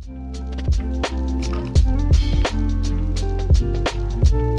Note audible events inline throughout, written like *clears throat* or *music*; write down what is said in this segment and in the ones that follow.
Thank you.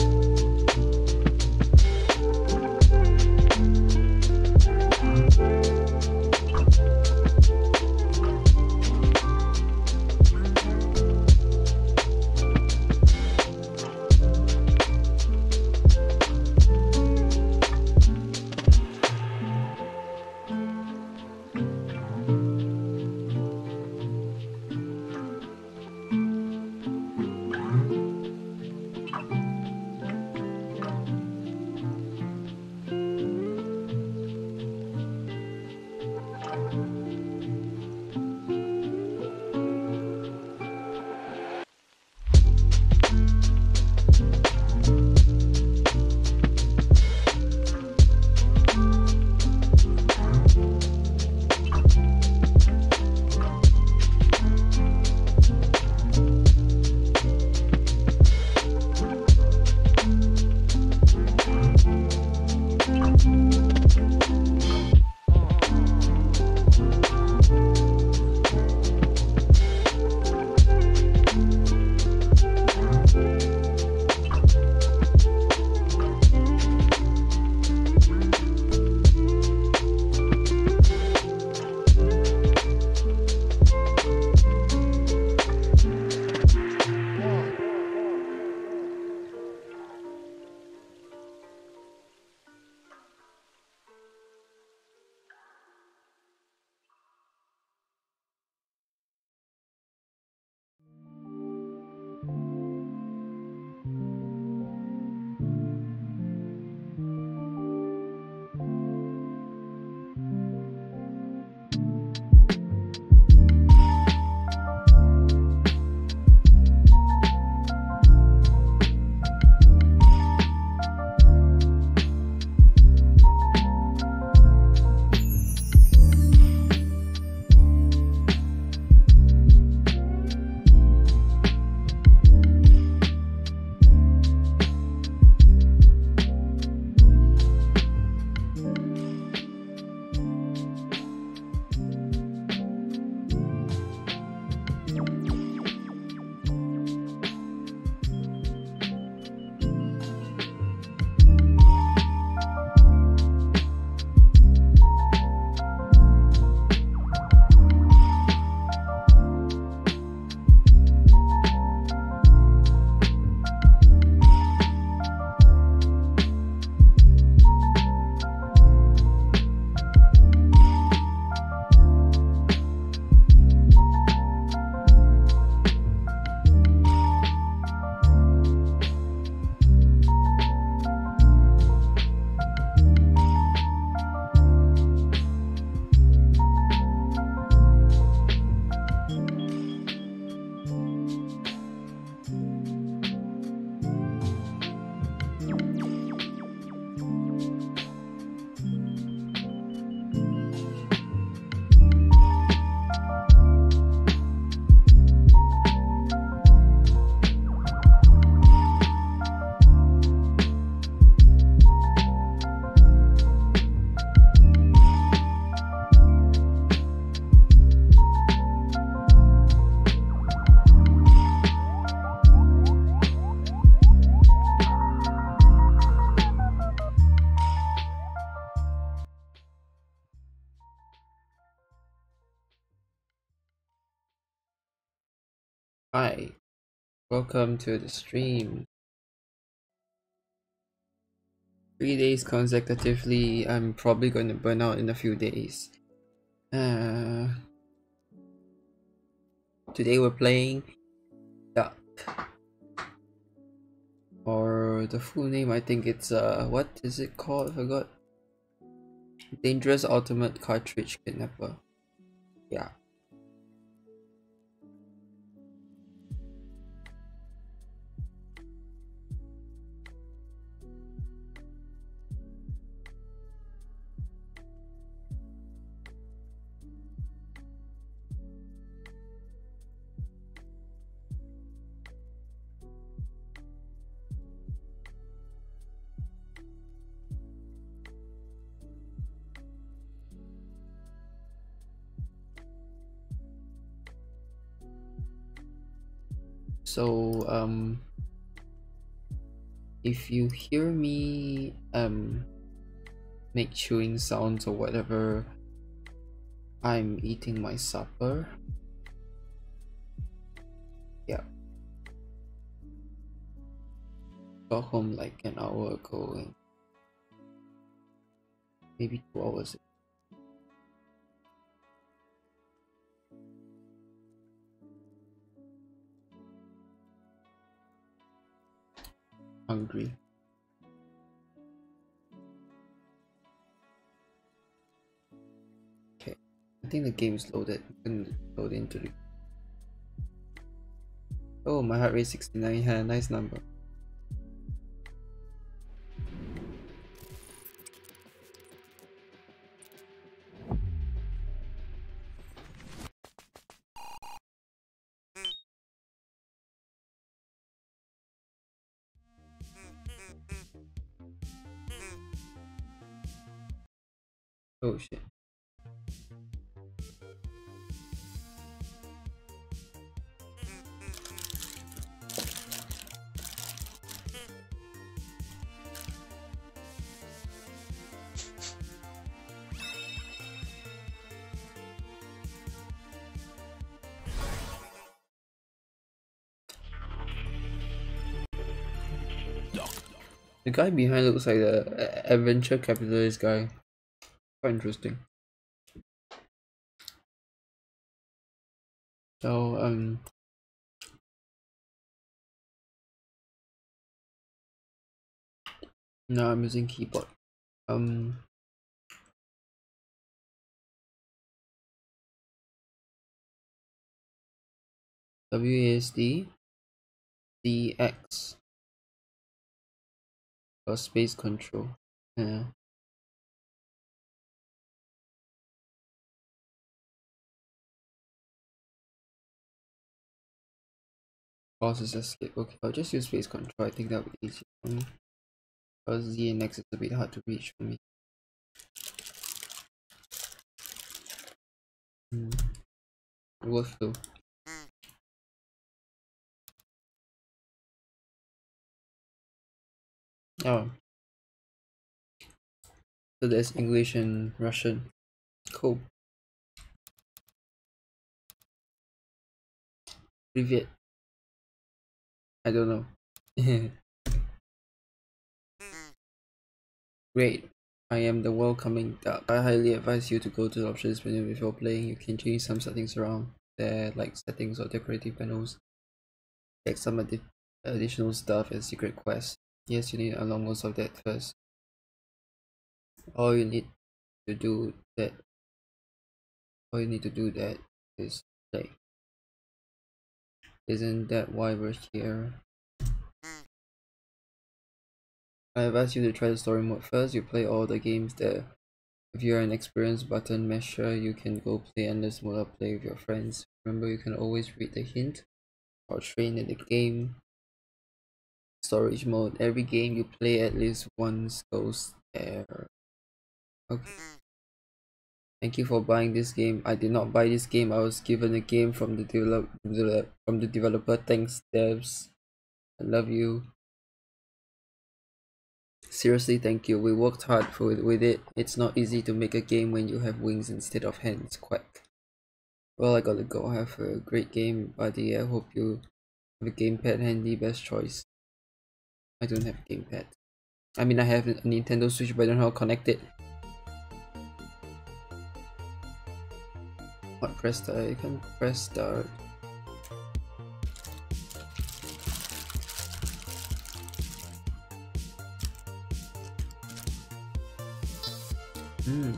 Welcome to the stream. Three days consecutively, I'm probably going to burn out in a few days. Uh, today we're playing Duck. Or the full name, I think it's, uh, what is it called? I forgot. Dangerous Ultimate Cartridge Kidnapper. Yeah. So um if you hear me um make chewing sounds or whatever I'm eating my supper. Yeah. Got home like an hour ago maybe two hours ago. Hungry. Okay, I think the game is loaded. Can load into the. Oh, my heart rate 69. Yeah, nice number. Guy behind looks like the adventure capitalist guy. Quite interesting. So um no I'm using keyboard. Um WASD DX or space control. Yeah. Pause escape. Okay, I'll just use space control. I think that would be easier for me. Because and X is a bit hard to reach for me. Hmm. Worth Oh. So there's English and Russian. Cool. Privet. I don't know. *laughs* Great. I am the welcoming duck. I highly advise you to go to the options menu before playing. You can change some settings around there, like settings or decorative panels. Check some additional stuff and secret quests. Yes, you need unlock most of that first. All you need to do that all you need to do that is play. Isn't that why we're here? I have asked you to try the story mode first. You play all the games there. If you're an experienced button masher, you can go play endless mode or play with your friends. Remember, you can always read the hint or train in the game. Storage mode. Every game you play at least once goes there. Okay. Mm. Thank you for buying this game. I did not buy this game. I was given a game from the develop from the developer. Thanks, devs. I love you. Seriously, thank you. We worked hard for it, with it. It's not easy to make a game when you have wings instead of hands. Quack. Well, I gotta go. Have a great game, buddy. I hope you have a gamepad handy. Best choice. I don't have a gamepad. I mean, I have a Nintendo Switch, but I don't know how to connect it. What press start? You can press start. Hmm.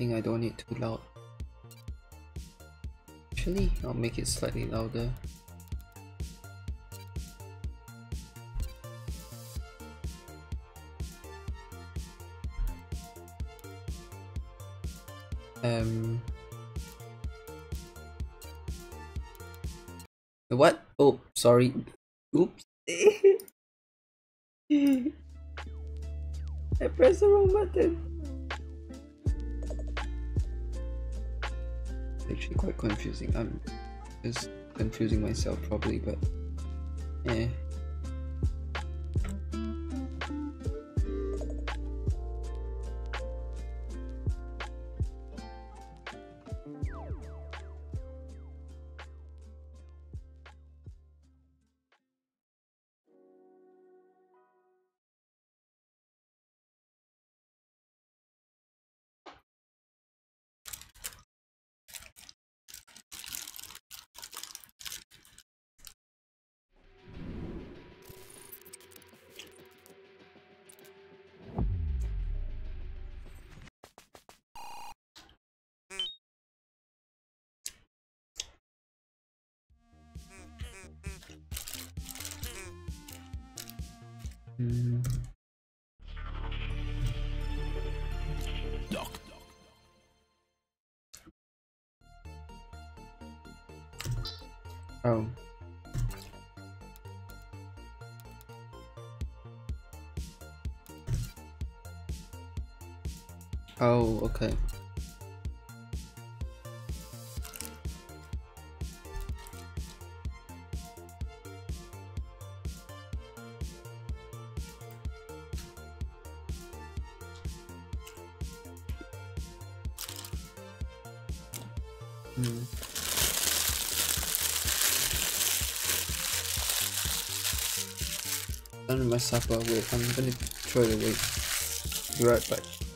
Think I don't need too loud. Actually, I'll make it slightly louder. Um. What? Oh, sorry. Oops. *laughs* I pressed the wrong button. Actually, quite confusing. I'm just confusing myself probably, but yeah. Oh, okay. Mm. Done my supper. Wait, I'm gonna try it away. Be right back.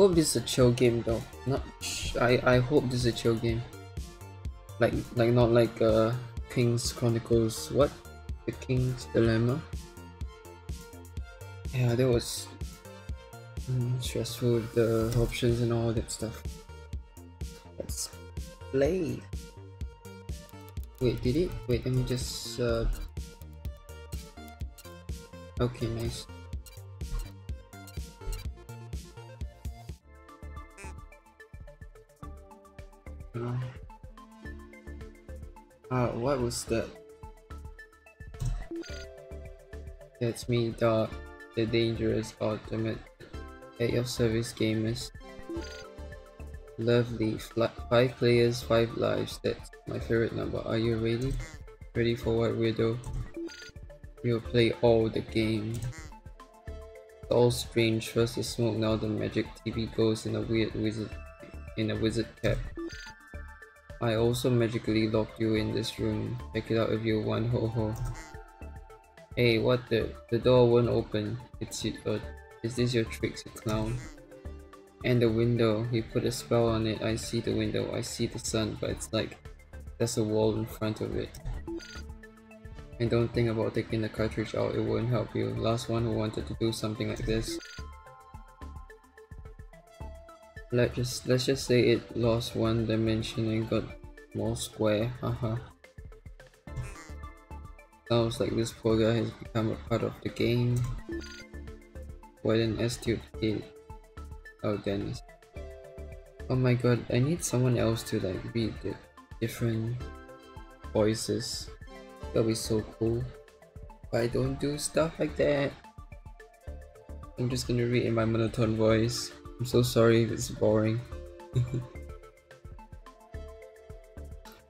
Hope this is a chill game though. Not I I hope this is a chill game. Like like not like uh King's Chronicles what? The King's Dilemma. Yeah, that was mm, stressful with the options and all that stuff. Let's play. Wait, did it? Wait, let me just uh Okay, nice. That? That's me, Dot, the dangerous ultimate at your service gamers. Lovely, five players, five lives. That's my favorite number. Are you ready? Ready for what, Widow? You'll play all the games. all strange. First the smoke, now the magic TV goes in a weird wizard in a wizard cap. I also magically locked you in this room. Check it out if you want, ho ho. Hey, what the? The door won't open. It's uh, is this your tricks, you clown? And the window, he put a spell on it. I see the window, I see the sun, but it's like there's a wall in front of it. And don't think about taking the cartridge out, it won't help you. Last one who wanted to do something like this. Let's just let's just say it lost one dimension and got more square, uh-huh. haha. Sounds like this poor guy has become a part of the game. Why didn't an astute kid. Oh Dennis. Oh my god, I need someone else to like read the different voices. That'll be so cool. But I don't do stuff like that. I'm just gonna read in my monotone voice. I'm so sorry if it's boring. *laughs*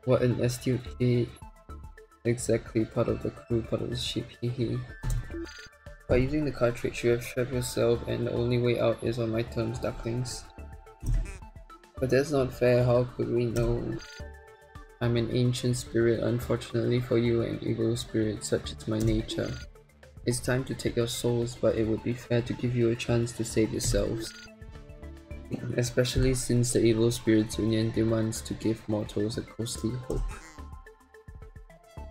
what an astute kid. Exactly, part of the crew, part of the ship, hehe. By using the cartridge, you have trapped yourself and the only way out is on my terms, ducklings. But that's not fair, how could we know? I'm an ancient spirit, unfortunately for you an evil spirit, such is my nature. It's time to take your souls, but it would be fair to give you a chance to save yourselves. Especially since the Evil Spirits Union demands to give mortals a ghostly hope.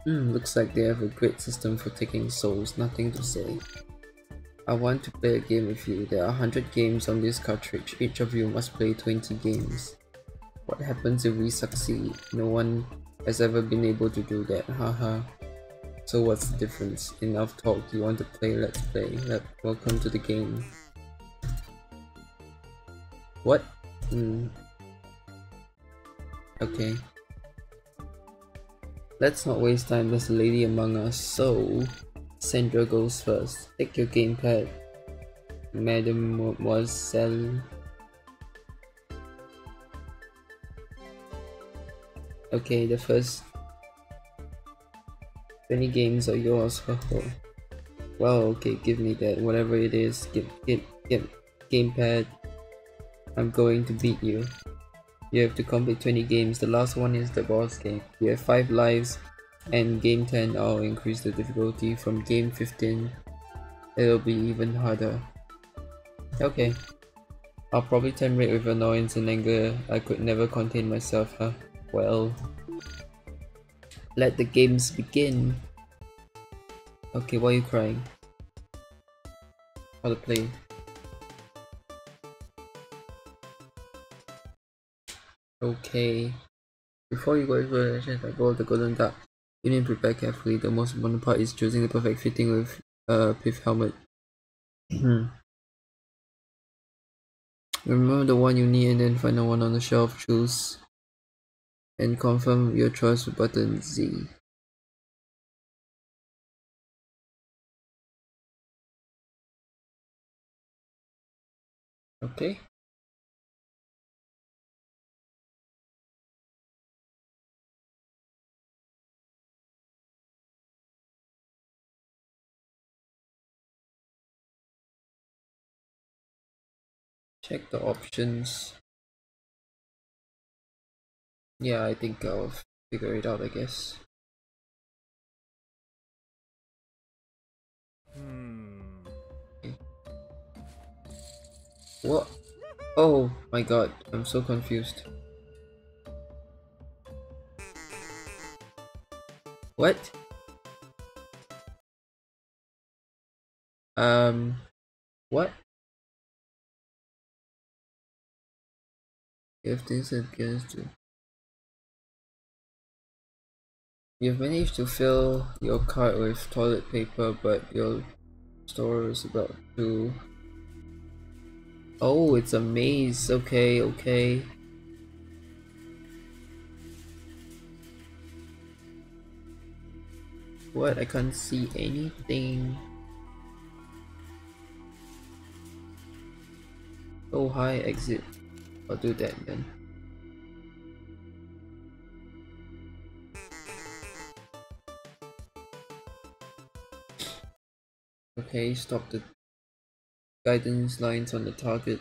Hmm, looks like they have a great system for taking souls, nothing to say. I want to play a game with you. There are 100 games on this cartridge, each of you must play 20 games. What happens if we succeed? No one has ever been able to do that, haha. so what's the difference? Enough talk, you want to play, let's play. Let, welcome to the game. What? Hmm. Okay. Let's not waste time, there's a lady among us, so... Sandra goes first. Take your gamepad. Mademoiselle Okay, the first 20 games are yours. well, okay, give me that. Whatever it is, give, give, give, gamepad. I'm going to beat you. You have to complete 20 games. The last one is the boss game. You have 5 lives, and game 10 I'll increase the difficulty. From game 15, it'll be even harder. Okay. I'll probably red with annoyance and anger. I could never contain myself, huh? Well, let the games begin. Okay, why are you crying? How to play? Okay. Before you go into the I go the golden duck. You need to prepare carefully. The most important part is choosing the perfect fitting with a uh, pith helmet. Remember the one you need and then find the one on the shelf. Choose and confirm your choice with button Z. Okay. Check the options. Yeah, I think I'll figure it out, I guess. Hmm. What? Oh my god, I'm so confused. What? Um, what? If things against you. You've managed to fill your cart with toilet paper, but your store is about to... Oh, it's a maze. Okay, okay. What? I can't see anything. Oh, hi, exit. I'll do that then. Okay, stop the guidance lines on the target.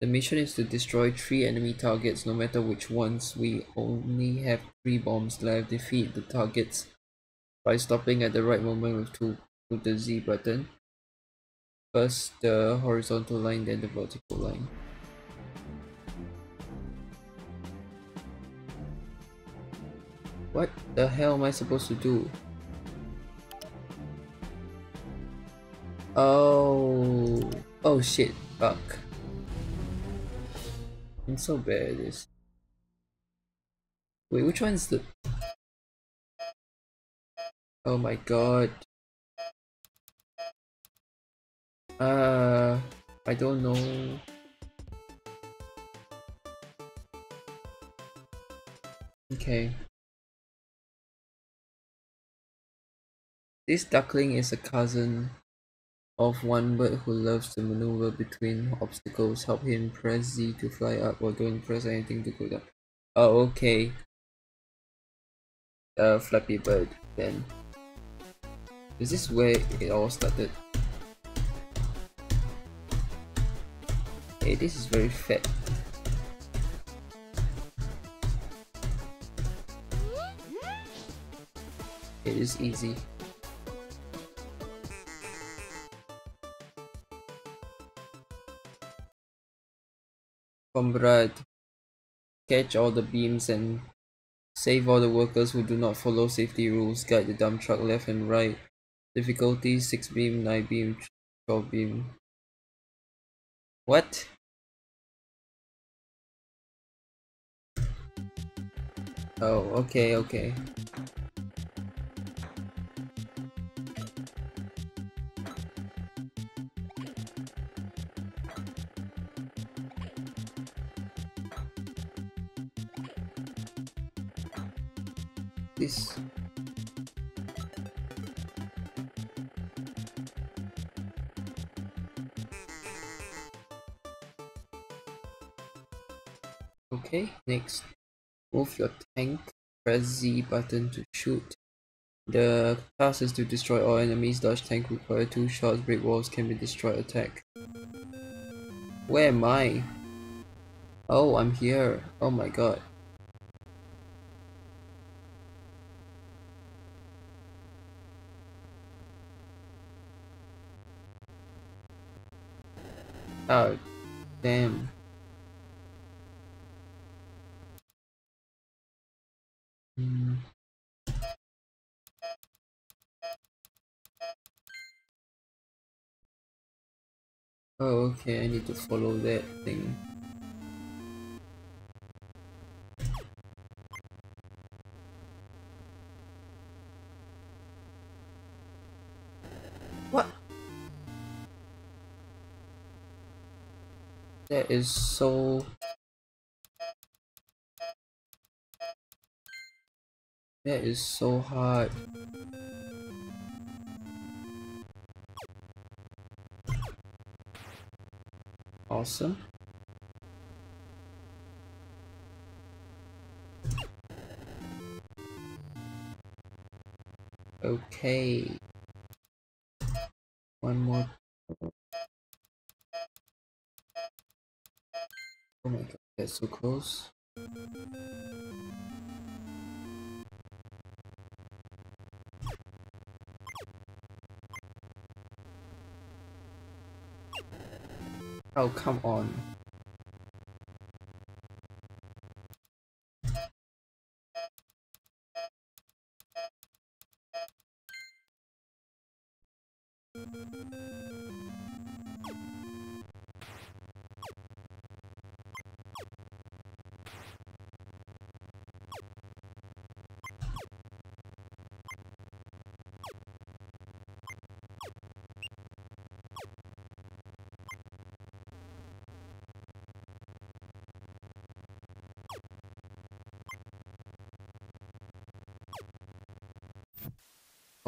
The mission is to destroy three enemy targets, no matter which ones. We only have three bombs left. Defeat the targets by stopping at the right moment with, two, with the Z button. First the horizontal line, then the vertical line. What the hell am I supposed to do? Oh, oh shit, fuck. I'm so bad at this. Wait, which one's the... Oh my god. Uh, I don't know. Okay. This duckling is a cousin of one bird who loves to maneuver between obstacles. Help him press Z to fly up or don't press anything to go down. Oh, okay. Uh, Flappy Bird then. Is this where it all started? Hey, this is very fat. It is easy. Comrade, catch all the beams and save all the workers who do not follow safety rules. Guide the dump truck left and right. Difficulty 6 beam, 9 beam, 12 beam. What? Oh, okay, okay. This. Okay next. Move your tank. Press Z button to shoot. The task is to destroy all enemies. Dodge tank require two shots. Break walls can be destroyed. Attack. Where am I? Oh I'm here. Oh my god Oh, damn. Oh, okay, I need to follow that thing. That is so... That is so hard. Awesome. Okay. One more Oh my god, that's so close. Oh, come on.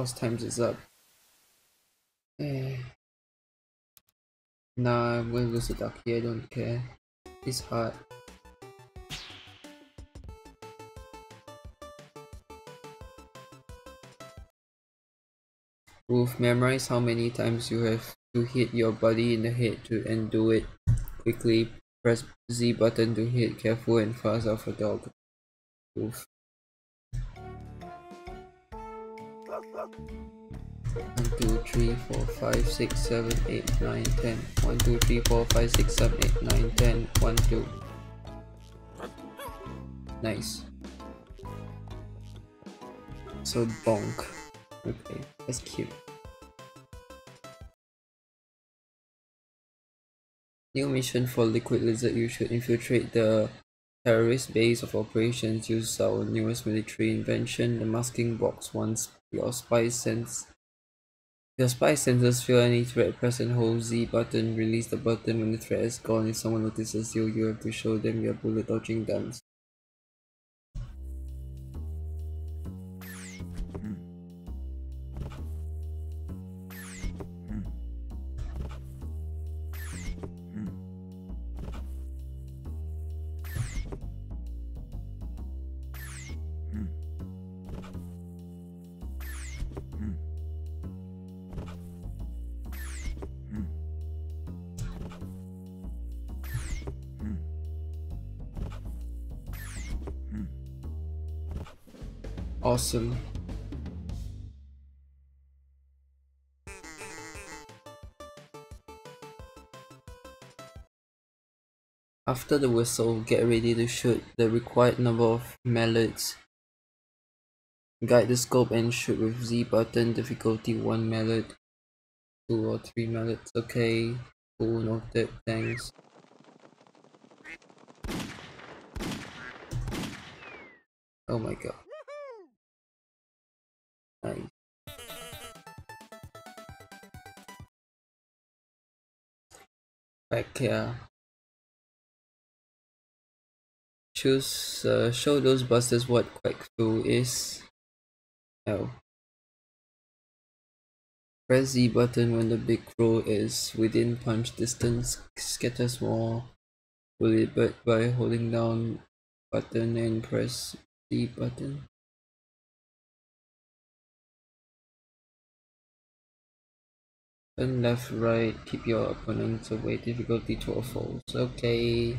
Pause times is up. Eh. nah, I'm gonna lose the duck here, I don't care. It's hard. Wolf, memorize how many times you have to hit your body in the head to and do it quickly. Press Z button to hit careful and fast off a dog. Wolf. 2, 3, 4, 5, 6, 7, 8, 9, 10. 1, 2, 3, 4, 5, 6, 7, 8, 9, 10. 1, 2. Nice. So bonk. Okay, that's cute. New mission for Liquid Lizard, you should infiltrate the terrorist base of operations. Use our newest military invention, the masking box. Once your spy sense your spy senses feel any threat, press and hold Z button. Release the button when the threat is gone. If someone notices you, you have to show them your bullet dodging guns. Awesome. After the whistle, get ready to shoot the required number of mallets. Guide the scope and shoot with Z button, difficulty 1 mallet, 2 or 3 mallets. Okay, cool, noted, thanks. Oh my god. Back here. Choose, uh, show those busters what Quack Fu is. Oh. Press Z button when the big crow is within punch distance. Scatter small bullet bird by holding down button and press Z button. Left, right, keep your opponents away, difficulty 12 falls. Okay.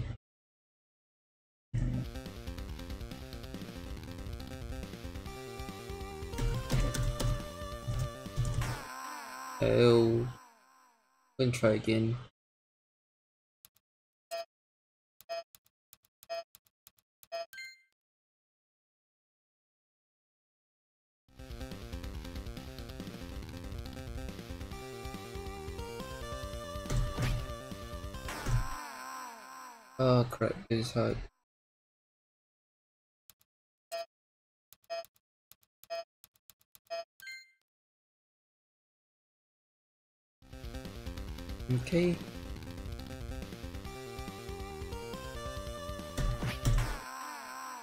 Oh. Then try again. Oh crap, this is hard. Okay.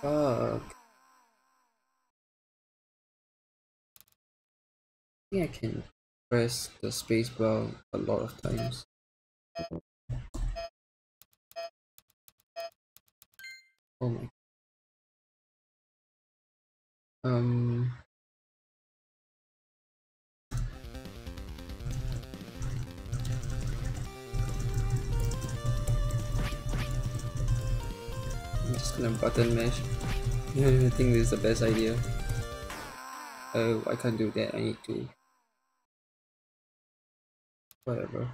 Fuck. I think I can press the spacebar a lot of times. Oh my. Um. I'm just gonna button mash. I think this is the best idea. Oh, I can't do that. I need to. Whatever.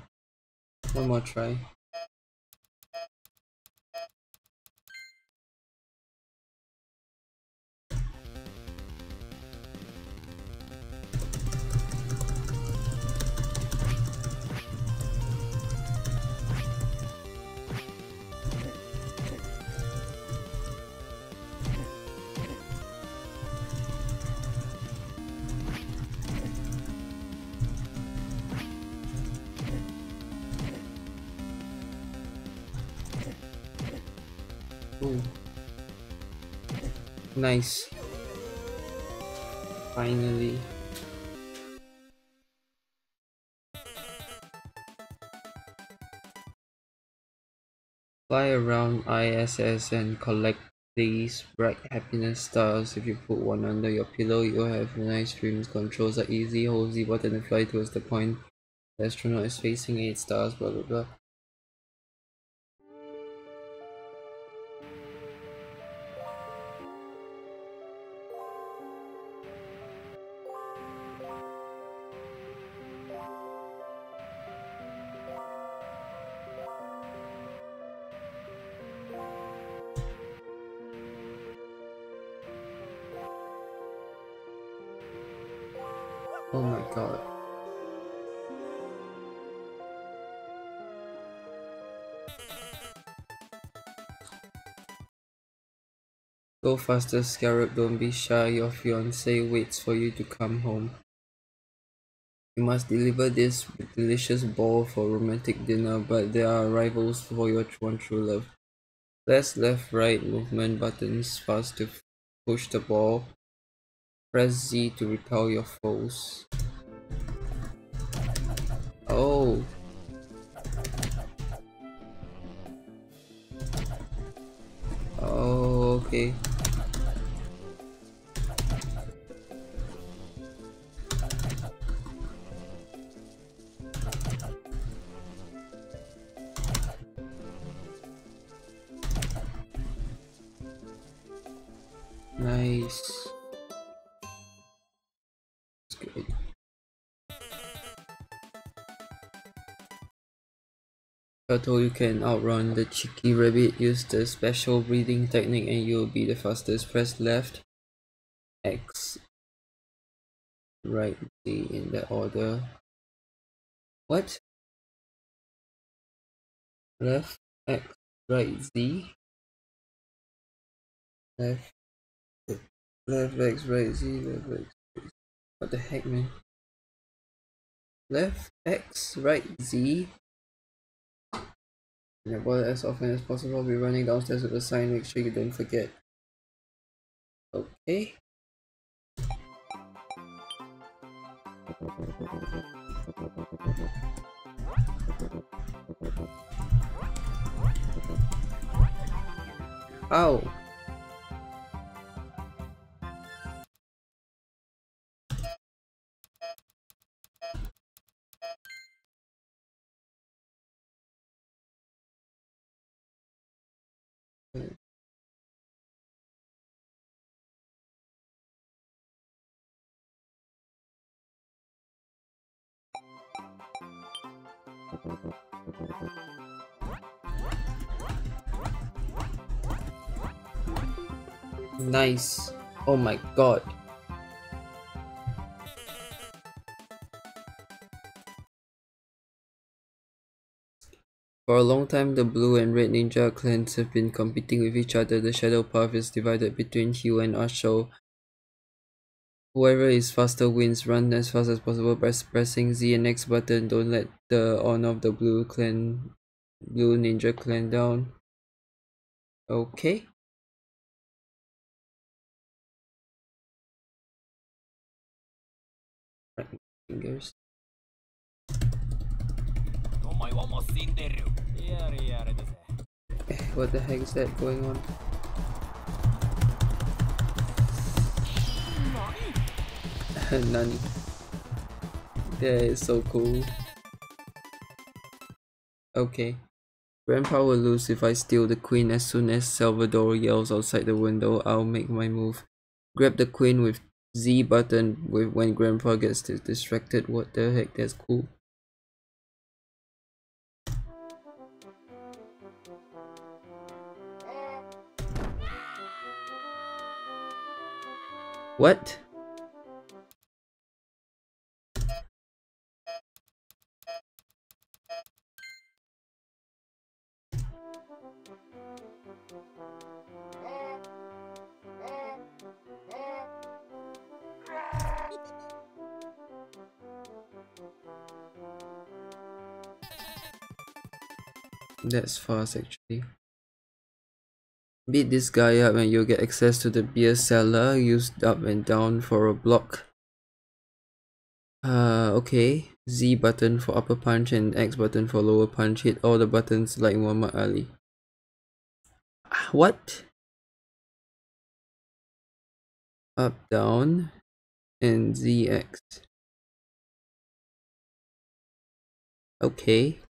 One more try. Nice. Finally. Fly around ISS and collect these bright happiness stars. If you put one under your pillow, you'll have nice dreams. Controls are easy. Hold Z button and fly towards the point The astronaut is facing 8 stars, blah blah blah. Go faster, Scarab, don't be shy. Your fiance waits for you to come home. You must deliver this delicious ball for romantic dinner, but there are rivals for your one true love. Press left right movement buttons fast to push the ball. Press Z to repel your foes. Oh. Oh, okay. Turtle, you can outrun the cheeky rabbit. Use the special breathing technique and you'll be the fastest. Press left, X, right, Z in that order. What? Left, X, right, Z. Left, left, X, right, Z, left, X. What the heck, man? Left, X, right, Z. Yeah, bother as often as possible. I'll be running downstairs with a sign. Make sure you don't forget. Okay. Ow. Nice. Oh my god. For a long time, the Blue and Red Ninja clans have been competing with each other. The Shadow Path is divided between Hue and Asho. Whoever is faster wins. Run as fast as possible by pressing Z and X button. Don't let the on of the blue clan, blue ninja clan down. Okay. Fingers. Eh, what the heck is that going on? *laughs* Nani. That is so cool. Okay. Grandpa will lose if I steal the queen as soon as Salvador yells outside the window. I'll make my move. Grab the queen with Z button with when Grandpa gets distracted. What the heck? That's cool. What? That's fast actually. Beat this guy up and you'll get access to the beer cellar. Use up and down for a block. Uh, okay. Z button for upper punch and X button for lower punch. Hit all the buttons like Muhammad Ali. What? Up, down, and ZX. Okay.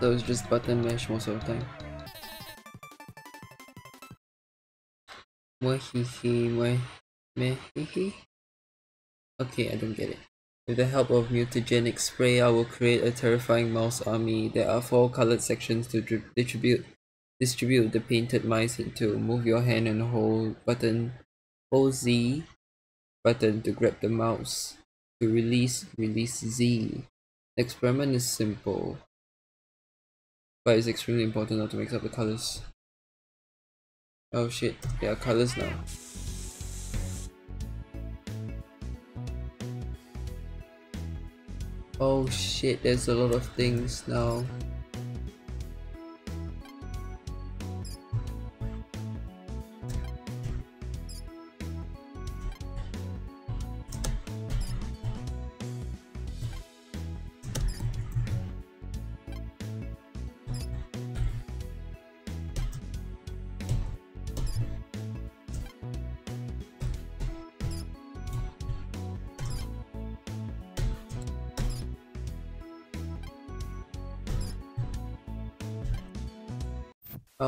So it's just button mesh most of the time. Mwahihi mehihi. Okay, I don't get it. With the help of mutagenic spray, I will create a terrifying mouse army. There are four colored sections to distribute distribute the painted mice into. Move your hand and hold button hold Z button to grab the mouse. To release, release Z. The experiment is simple, but it's extremely important not to mix up the colors. Oh shit, there are colors now. Oh shit, there's a lot of things now.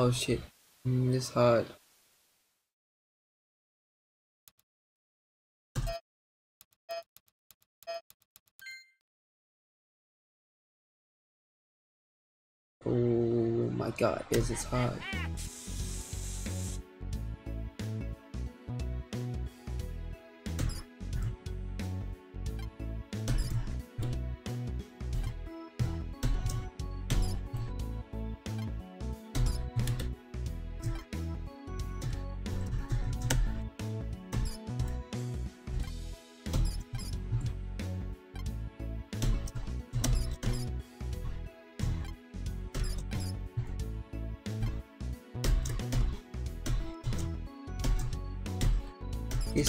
Oh shit, mm, it's hard. Oh my god, this is hard.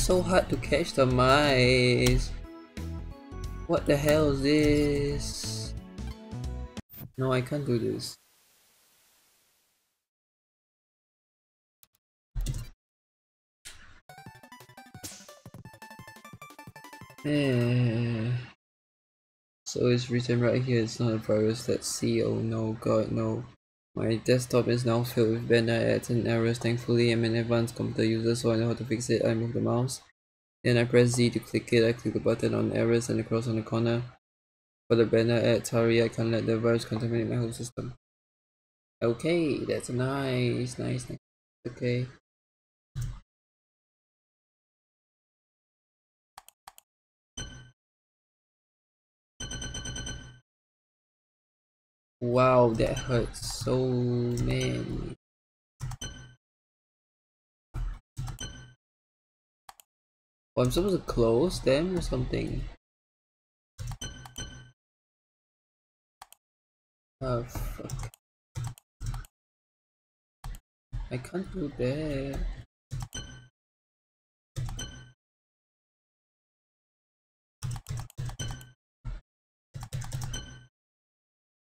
So hard to catch the mice. What the hell is this? No, I can't do this. Eh. So it's written right here, it's not a virus, let's see, oh no, god no. My desktop is now filled with banner ads and errors. Thankfully, I'm an advanced computer user, so I know how to fix it. I move the mouse. Then I press Z to click it. I click the button on errors and the cross on the corner. For the banner ads, hurry, I can't let the virus contaminate my whole system. Okay, that's nice, nice, nice. Okay. Wow, that hurts so many. Oh, I'm supposed to close them or something. Oh fuck. I can't do that.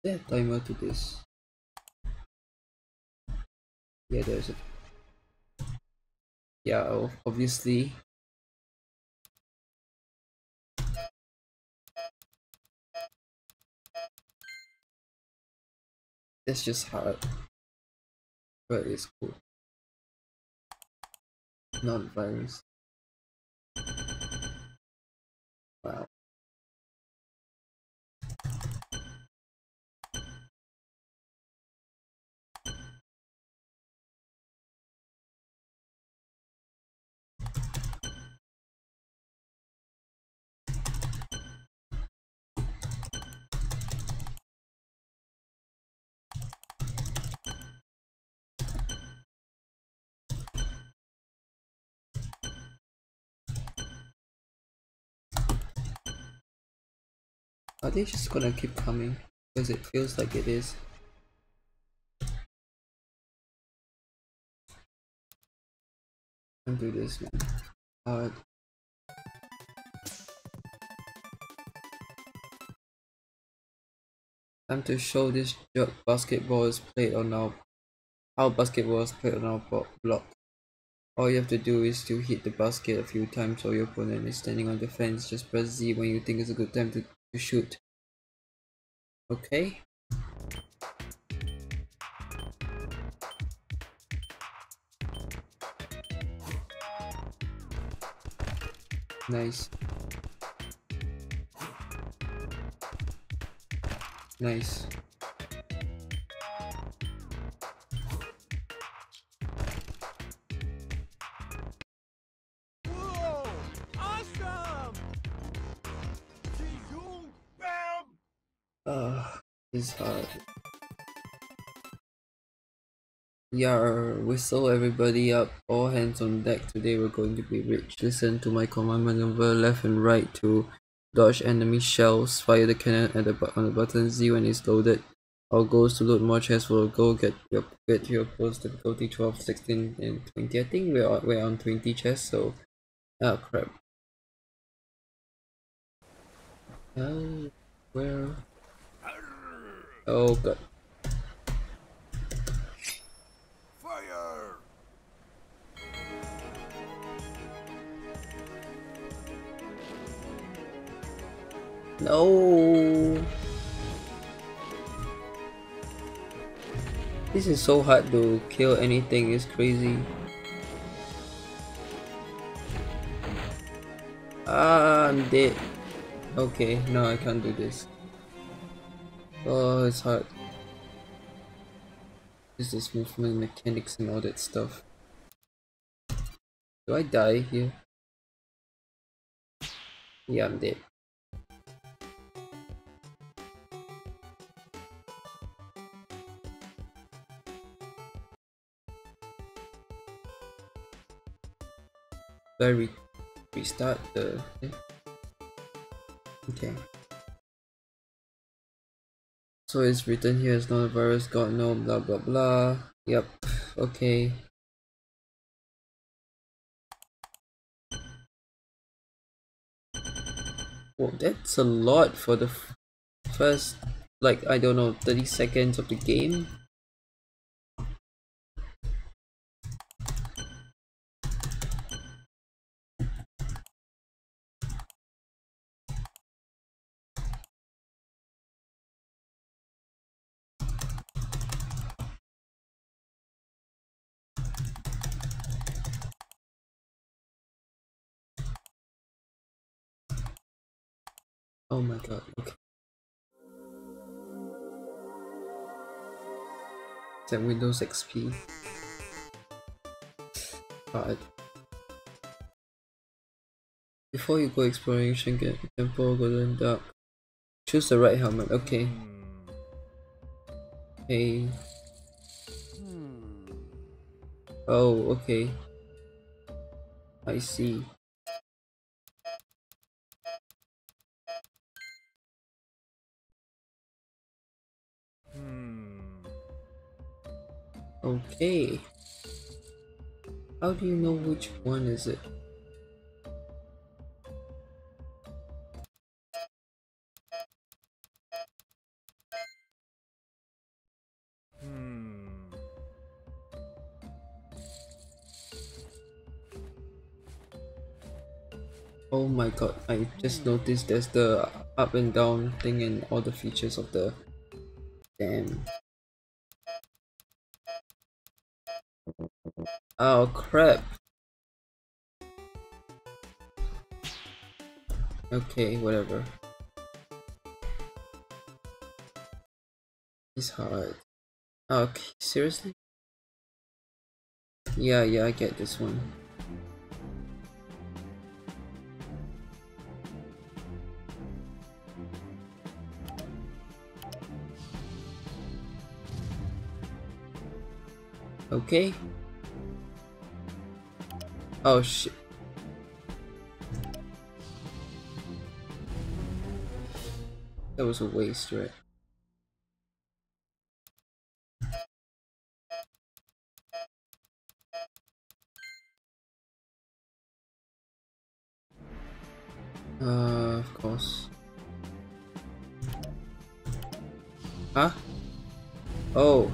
A timer to this? Yeah, there's a... Yeah, obviously. That's just hard. But it's cool. Not virus. Wow. Are they just gonna keep coming? Because it feels like it is. Do this, man. Hard. Time to show this jerk basketball is played on our how basketball is played on our block. All you have to do is to hit the basket a few times while your opponent is standing on the fence. Just press Z when you think it's a good time to, to shoot. Okay? Nice. Nice. Yeah, whistle everybody up, all hands on deck. Today we're going to be rich. Listen to my command maneuver left and right to dodge enemy shells. Fire the cannon at the on the button Z when it's loaded. Our goal is to load more chests will go get your get your post difficulty 12, 16, and 20. I think we're on, we're on 20 chests, so oh crap. Uh, where? Oh god. No. This is so hard to kill anything, it's crazy. Ah, I'm dead. Okay, no, I can't do this. Oh, it's hard. This is movement mechanics and all that stuff. Do I die here? Yeah, I'm dead. Do I re restart the thing? Okay. So it's written here it's not a virus, god no, blah blah blah. Yep, okay. Well, that's a lot for the first, like, I don't know, 30 seconds of the game. Oh my god, okay. Is that Windows XP? God. Before you go exploring, you should get Temple Golden Duck. Choose the right helmet, okay. Hmm. Hey. Hmm. Oh, okay. I see. Okay. How do you know which one is it? Hmm. Oh my god, I just hmm. noticed there's the up and down thing and all the features of the damn. Oh crap. Okay, whatever. It's hard. Oh, okay, seriously? Yeah, yeah, I get this one. Okay. Oh shit. That was a waste, right? Uh, of course. Huh? Oh.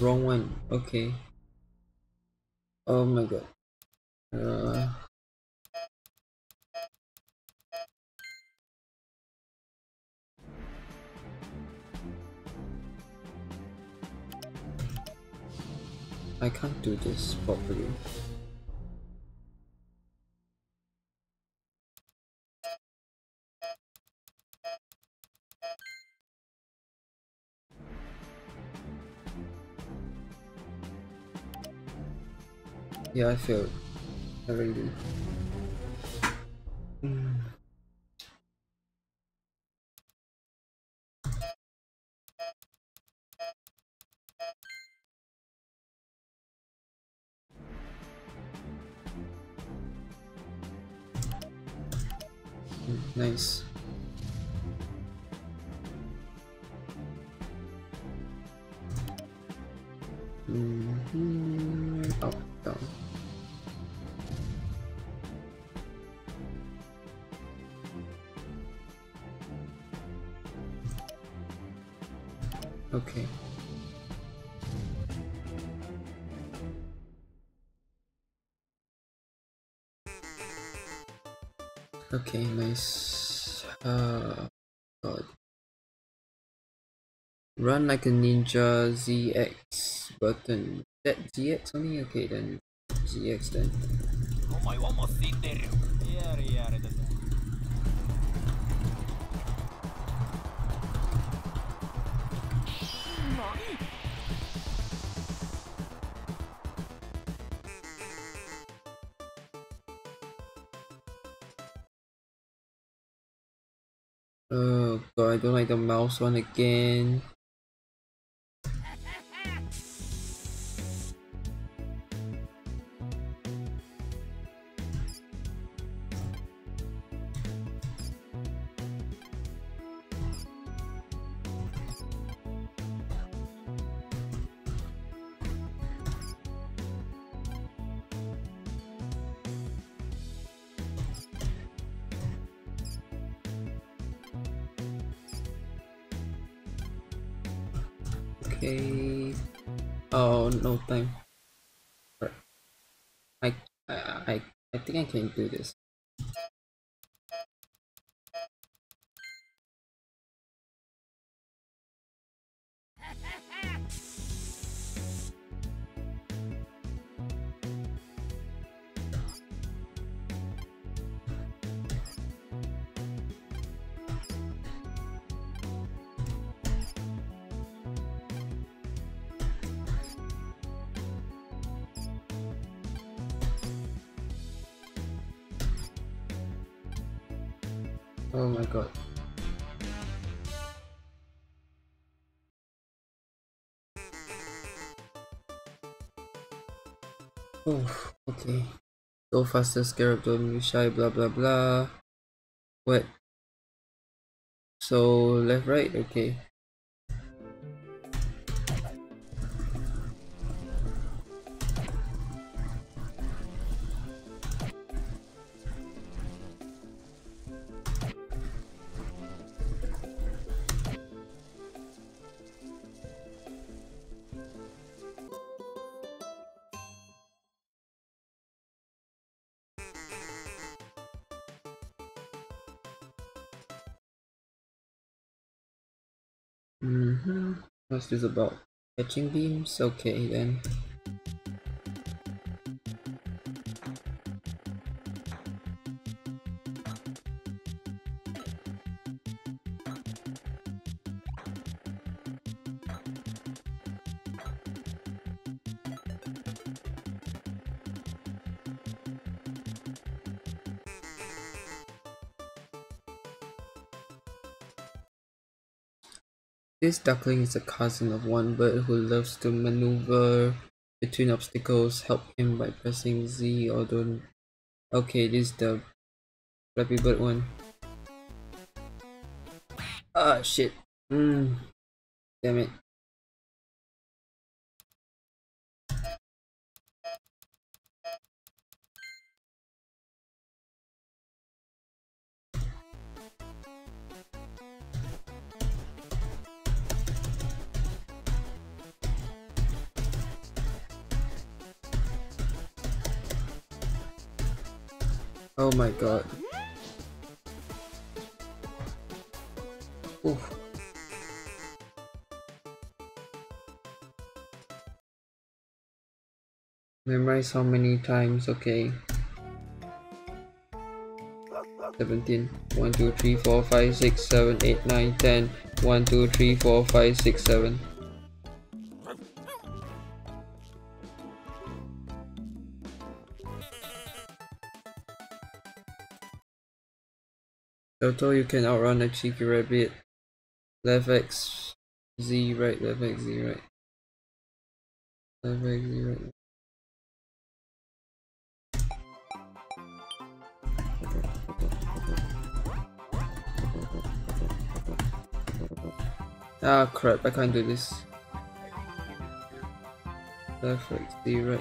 Wrong one. Okay. Oh my god. Uh, I can't do this properly. Yeah, I failed. I like a Ninja ZX button. That ZX only? Okay then. ZX then. Oh god, I don't like the mouse one again. Oh my god. Oh, okay. Go faster, scarab, don't be shy, blah blah blah. What? So, left, right? Okay. What's this about? Catching beams? Okay then. This duckling is a cousin of one bird who loves to maneuver between obstacles. Help him by pressing Z or don't. Okay, this is the Flappy Bird one. Ah, shit. Mm. Damn it. Oh my god. Oof. Memorize how many times? Okay. 17. 1, 2, 3, 4, 5, 6, 7, 8, 9, 10. 1, 2, 3, 4, 5, 6, 7. Toto, you can outrun a cheeky rabbit. Left X, Z, right, left X, Z, right. Left X, Z, right. Ah crap, I can't do this. Left, right, Z, right.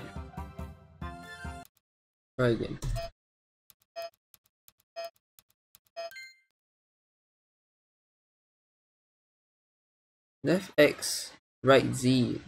Try again. Left X, right Z.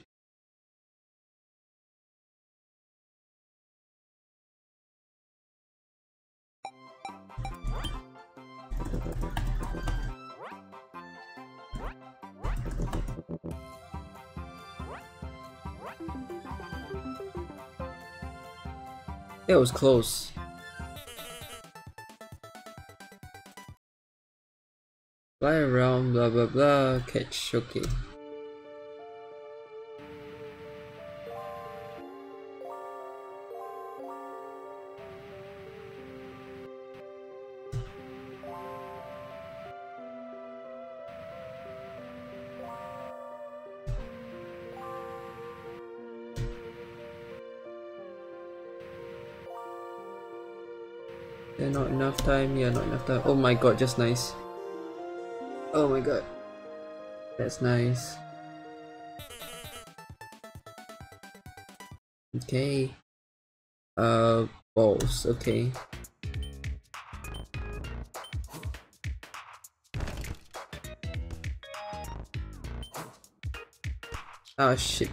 That was close. Fly around, blah blah blah, catch, okay. Yeah, not enough time. Yeah, not enough time. Oh my god, just nice. Oh my god. That's nice. Okay. Uh, balls. Okay. Oh shit.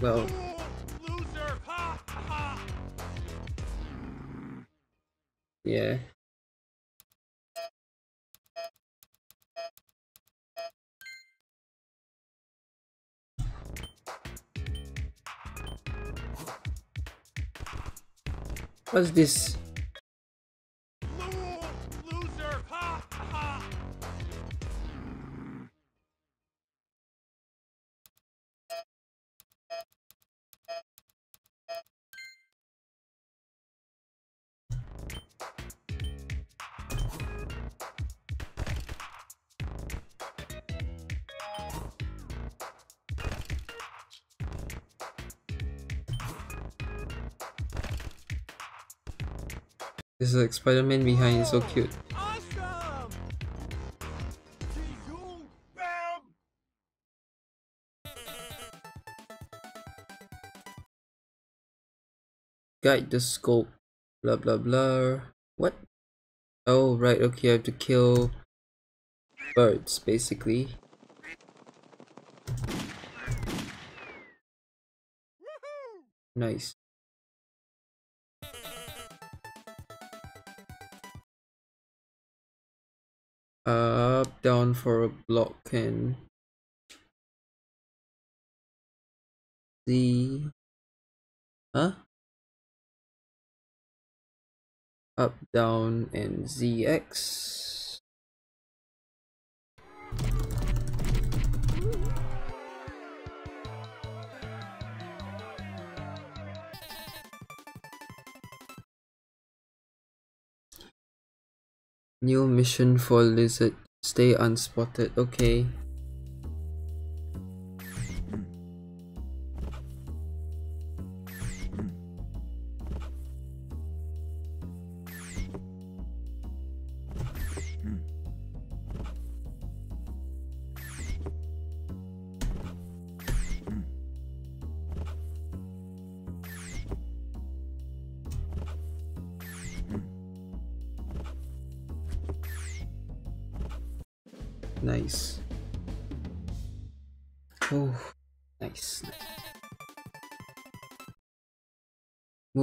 Well, yeah. What's this? Like Spider-Man behind, it's so cute. Guide the scope. Blah blah blah. What? Oh right, okay, I have to kill birds basically. Nice. Up, down for a block and Z. Huh? Up, down, and ZX. New mission for lizard. Stay unspotted. Okay.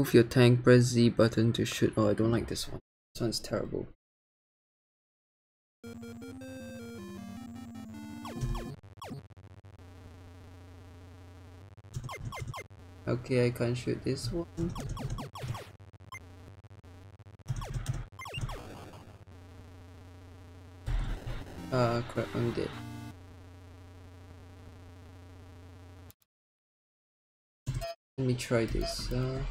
Move your tank, press Z button to shoot. Oh, I don't like this one. This one's terrible. Okay, I can't shoot this one. Ah, crap, I'm dead. Let me try this. Uh...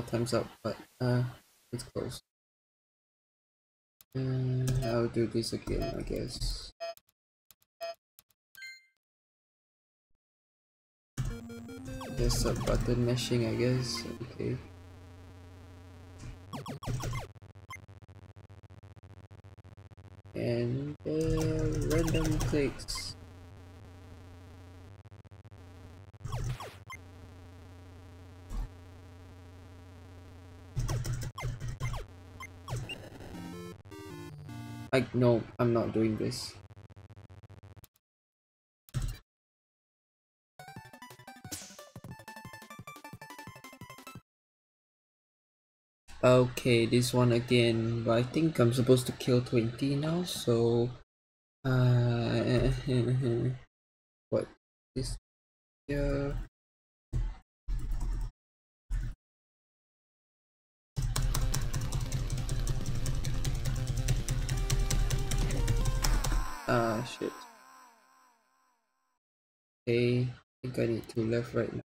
Oh, time's up, but uh, it's close. Uh, I'll do this again, I guess. Just a button meshing, I guess. Okay. And uh, random clicks. I no, I'm not doing this. Okay, this one again, but I think I'm supposed to kill 20 now, so uh *laughs* what this yeah Ah, shit. Okay, I think I need to left right now.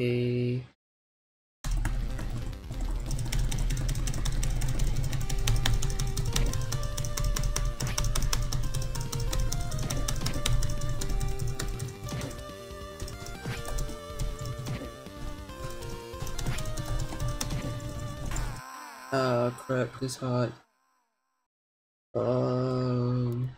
Okay. Ah, crap, this hot. Um.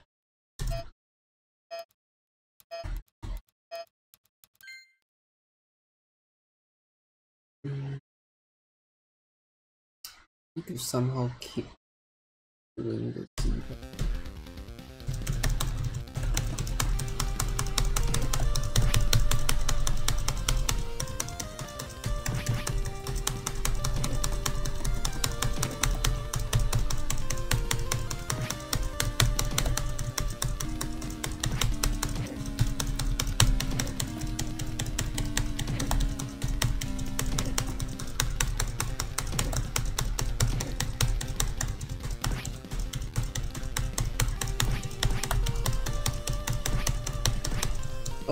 Need to somehow keep doing.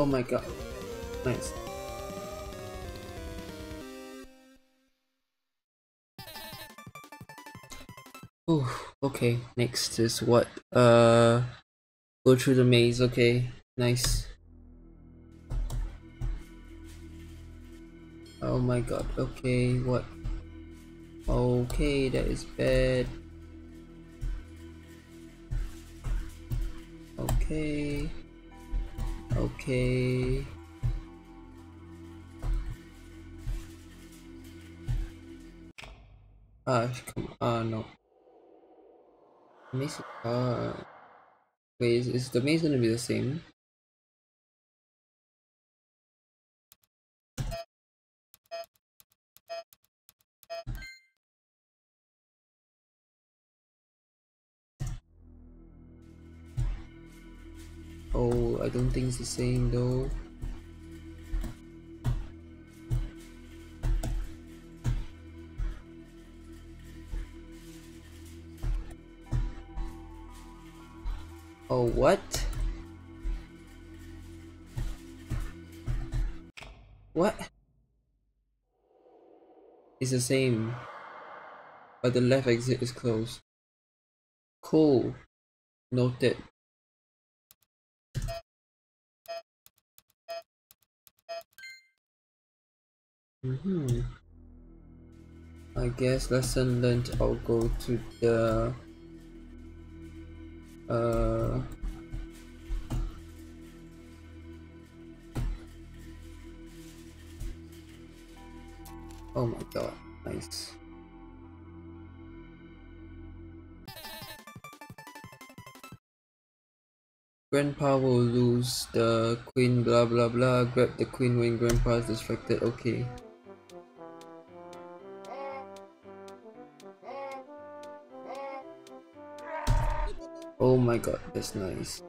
My god. Nice. Oh, okay. Next is what? Uh, go through the maze. Okay, nice. Oh my god. Okay, what? Okay, that is bad. Okay. Okay. Ah, come on, no. Maze. Ah. Wait, is, is the maze gonna be the same? Oh, I don't think it's the same though. Oh, what? What? It's the same. but the left exit is closed. Cool. Noted. Mm-hmm. I guess lesson learned I'll go to the uh Oh my god, nice. Grandpa will lose the queen blah blah blah grab the queen when grandpa is distracted okay Oh my god, that's nice.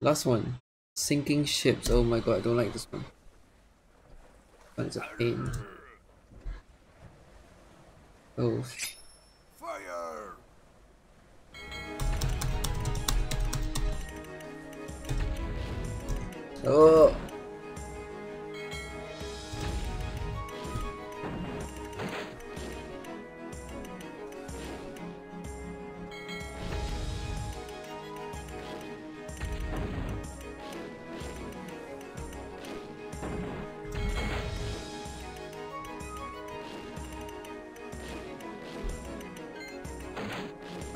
Last one. Sinking ships. Oh my god, I don't like this one. It's a pain. Oh. Fire! Oh.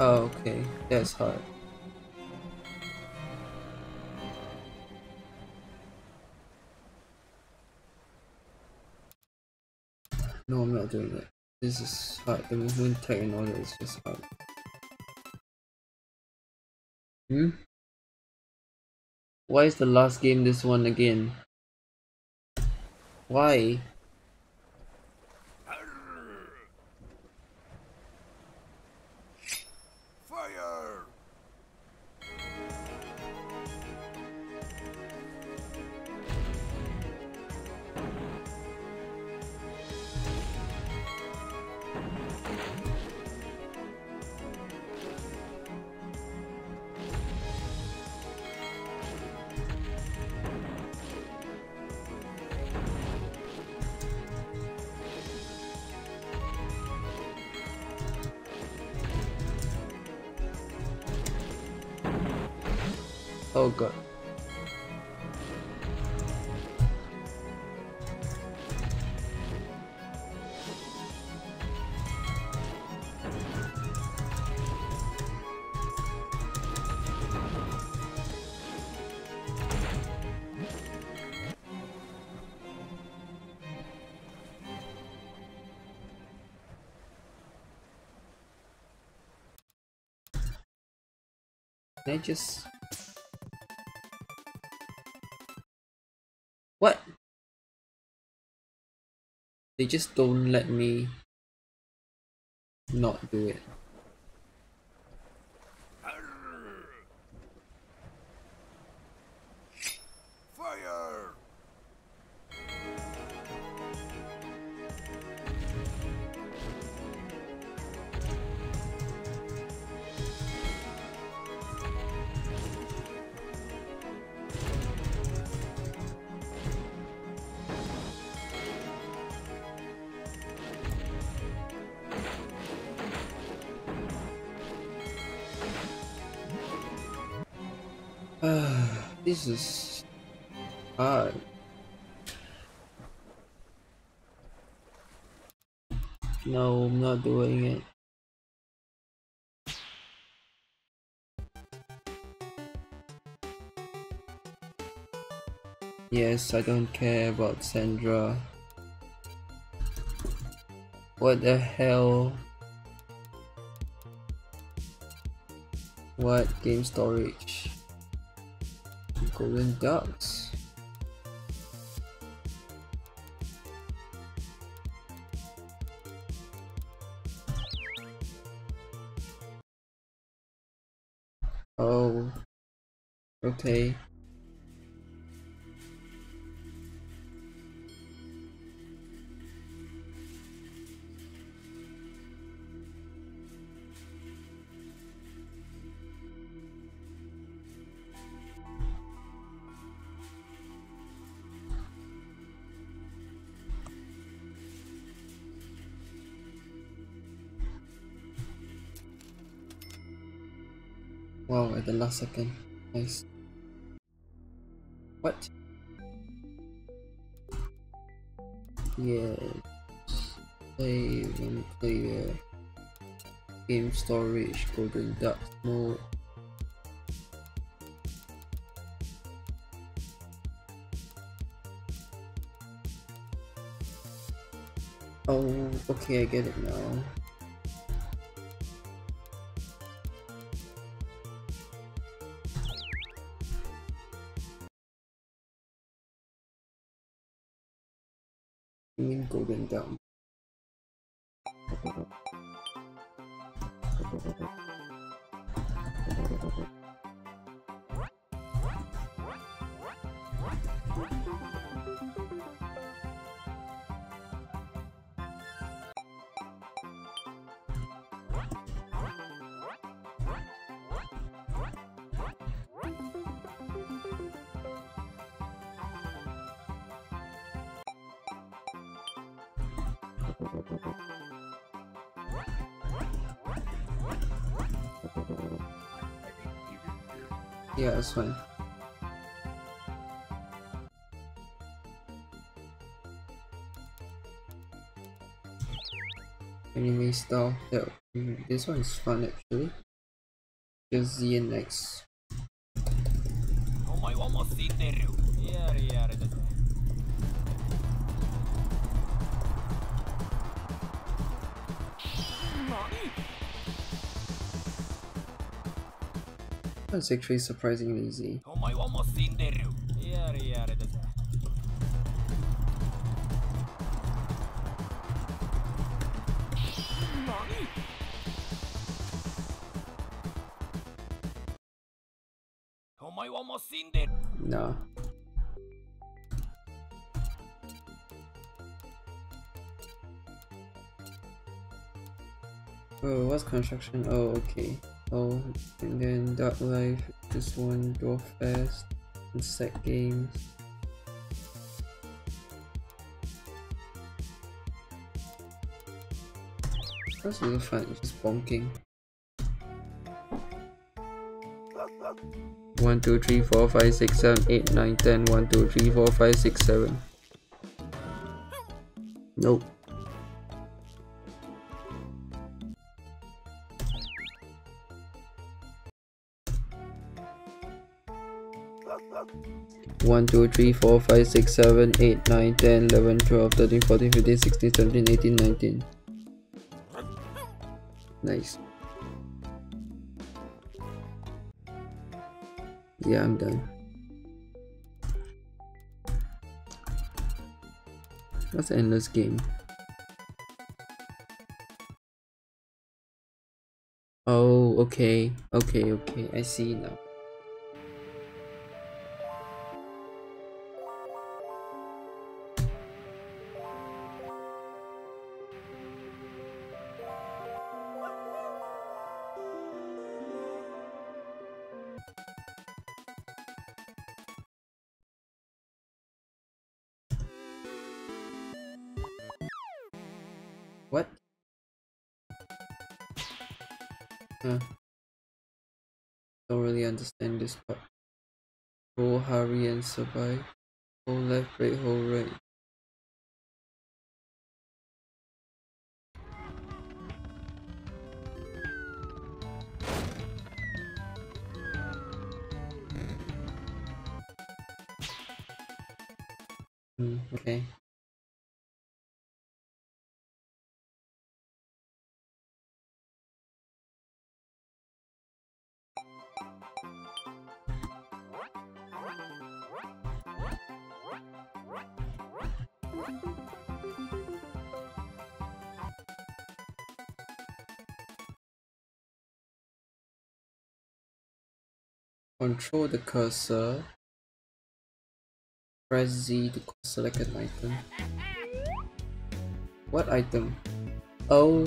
Oh, okay. That's hard. No, I'm not doing it. This is hard. The tech and all that is just hard. Hmm? Why is the last game this one again? Why? I just What? They just don't let me not do it. This is. No, I'm not doing it. Yes, I don't care about Sandra. What the hell? What game storage? Golden Ducks. At the last second. Nice. What? Yeah. Play one player. Game storage, golden duck mode. Oh, okay, I get it now. That's fine. Anime style. Mm, this one is fun actually. Just Z and X. That's actually surprisingly easy. No. Oh, what's construction? Oh, okay. Oh, and then Dark Life, this one, Dwarf Fest, Insect Games. That's really fun, it's just bonking. One, two, three, four, five, six, seven, eight, nine, ten. One, two, three, four, five, six, seven. Nope. One, two, three, four, five, six, seven, eight, nine, ten, eleven, twelve, thirteen, fourteen, fifteen, sixteen, seventeen, eighteen, nineteen. Nice. Yeah, I'm done. That's endless game. Oh, okay. Okay, okay. I see now. Survive. Hold left, right, hold right. Hmm, okay. Control the cursor. Press Z to select an item. What item? Oh.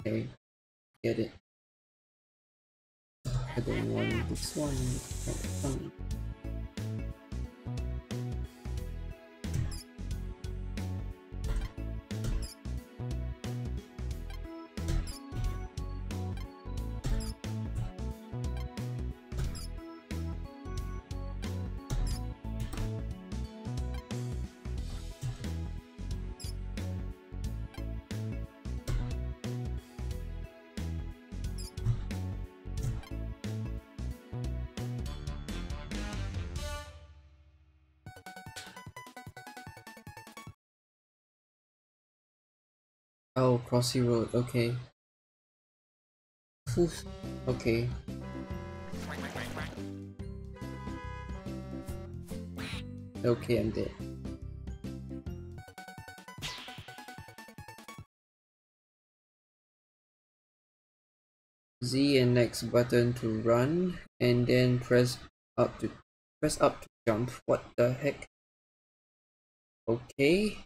Okay, get it. I don't want this one. Oh, Crossy Road, okay. Oof. *laughs* Okay. Okay, I'm dead. Z and next button to run and then press up to press up to jump. What the heck? Okay.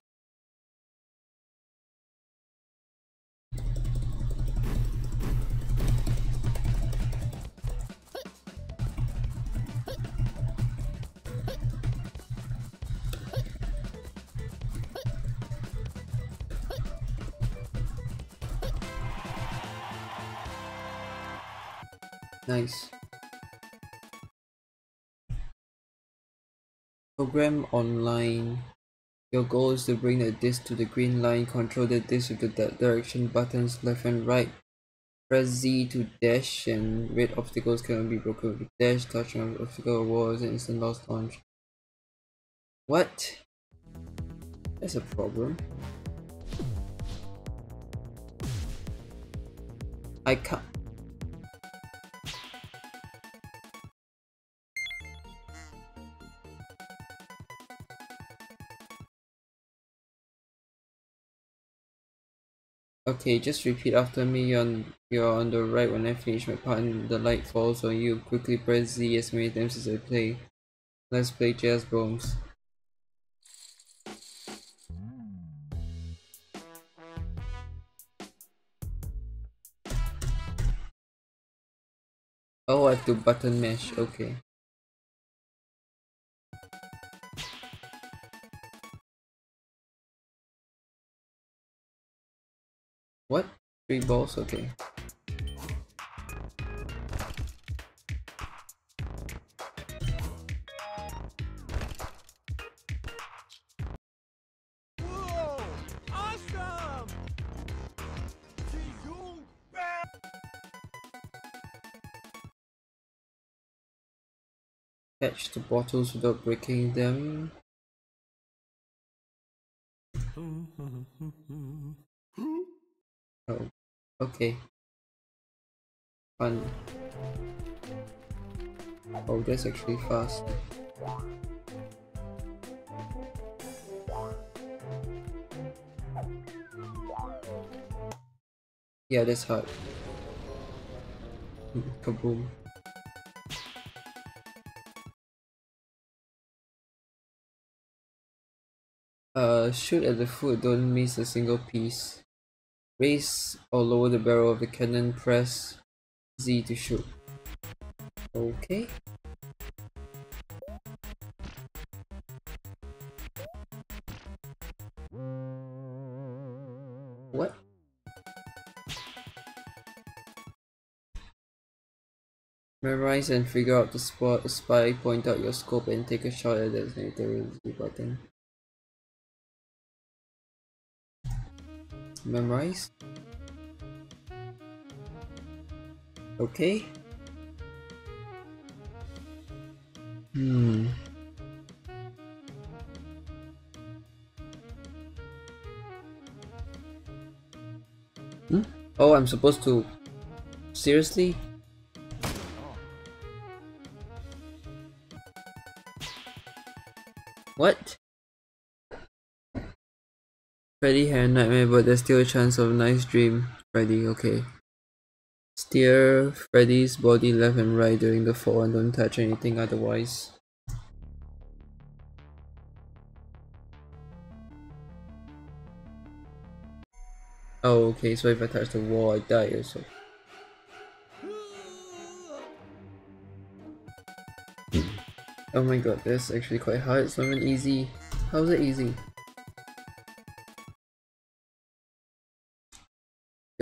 Nice. Program online. Your goal is to bring the disc to the green line. Control the disc with the direction buttons left and right. Press Z to dash and red obstacles cannot be broken with dash, touch on obstacle walls and instant lost launch. What? That's a problem. I can't. Okay, just repeat after me. You're on, you're on the right when I finish my part and the light falls on you. Quickly press Z as many times as I play. Let's play Jazz Bombs. Oh, I have to button mesh. Okay. What? Three balls? Okay. Whoa! Awesome! Zoom Catch the bottles without breaking them. *laughs* Okay. Fun. Oh, that's actually fast. Yeah, that's hard. *laughs* Kaboom. Uh, shoot at the foot, don't miss a single piece. Raise or lower the barrel of the cannon, press Z to shoot. Okay. What? Memorize and figure out the spot, spy, point out your scope and take a shot at the designated button. Memorize? Okay. Hmm. Hmm? Oh, I'm supposed to. Seriously? What? Freddy had a nightmare, but there's still a chance of a nice dream. Freddy, okay. Steer Freddy's body left and right during the fall and don't touch anything otherwise. Oh, okay, so if I touch the wall, I die also. Oh my god, that's actually quite hard. It's not even easy. How's it easy?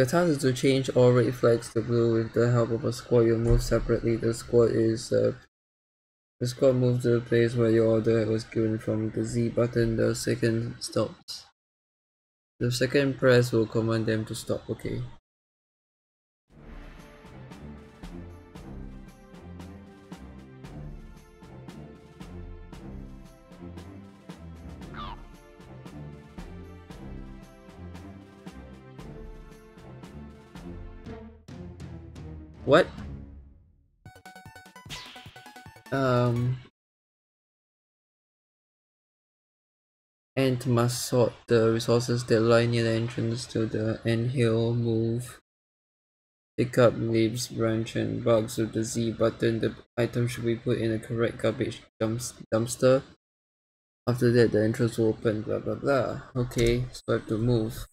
Your task is to change all red flags to blue with the help of a squad you move separately. The squad is uh, the squad moves to the place where your order was given from the Z button. The second stops. The second press will command them to stop. Okay. What? Um. Ant must sort the resources that lie near the entrance to the anthill. Move. Pick up leaves, branch, and bugs with the Z button. The item should be put in the correct garbage dumps dumpster. After that, the entrance will open. Blah blah blah. Okay, so I have to move.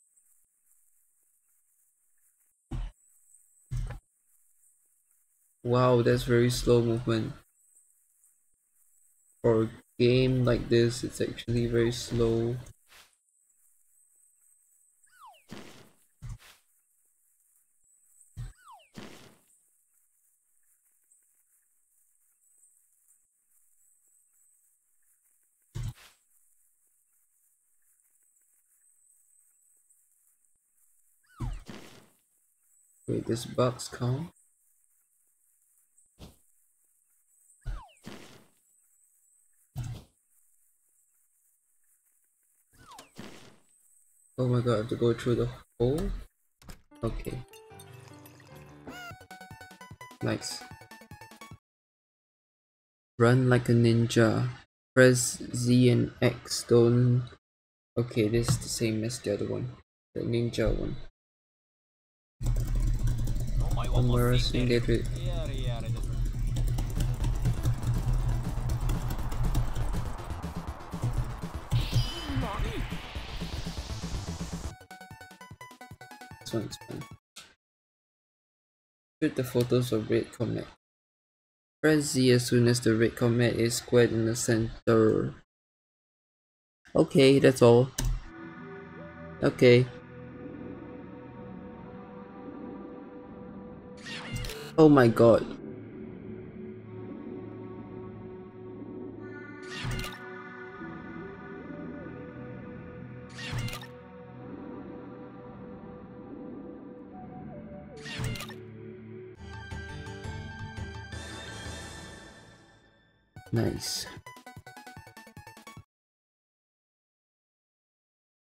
Wow, that's very slow movement. For a game like this, it's actually very slow. Wait, this box count? Oh my god, I have to go through the hole? Okay. Nice. Run like a ninja. Press Z and X. Don't. Okay, this is the same as the other one. The ninja one. Vamos Embarrassing that This one's fine. Shoot the photos of red comet. Press Z as soon as the red comet is squared in the center. Okay, that's all. Okay. Oh my god. Nice.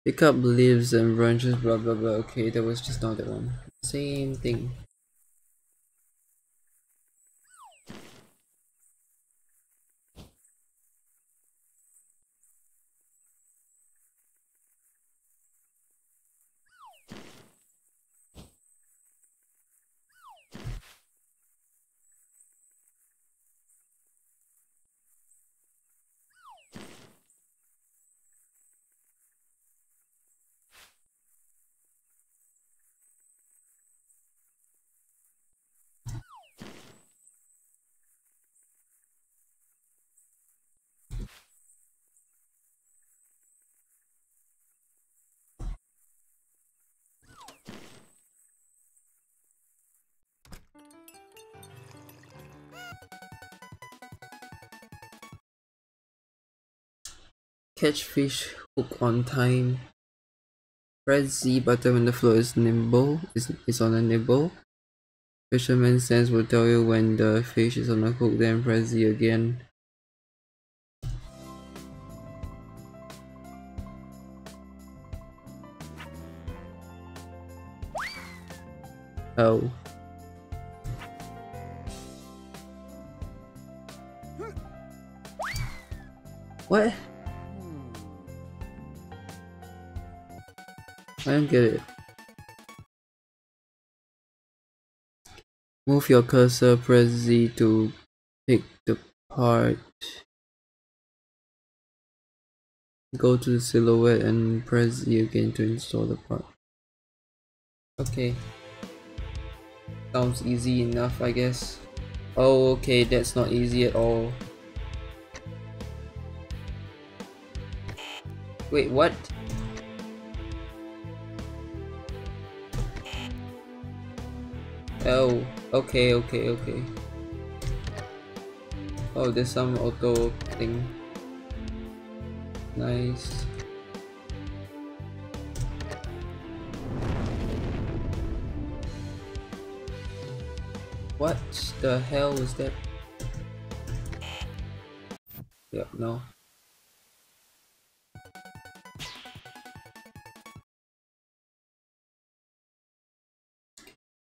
Pick up leaves and branches, blah blah blah. Okay, that was just not one. Same thing. Catch fish, hook on time. Press Z button when the float is nimble is, is on a nibble. Fisherman sense will tell you when the fish is on a hook, then press Z again. Oh. What? I don't get it. Move your cursor, press Z to pick the part. Go to the silhouette and press Z again to install the part. Okay. Sounds easy enough, I guess. Oh, okay, that's not easy at all. Wait, what? Oh, okay, okay, okay. Oh, there's some auto thing. Nice. What the hell was that? Yep, no.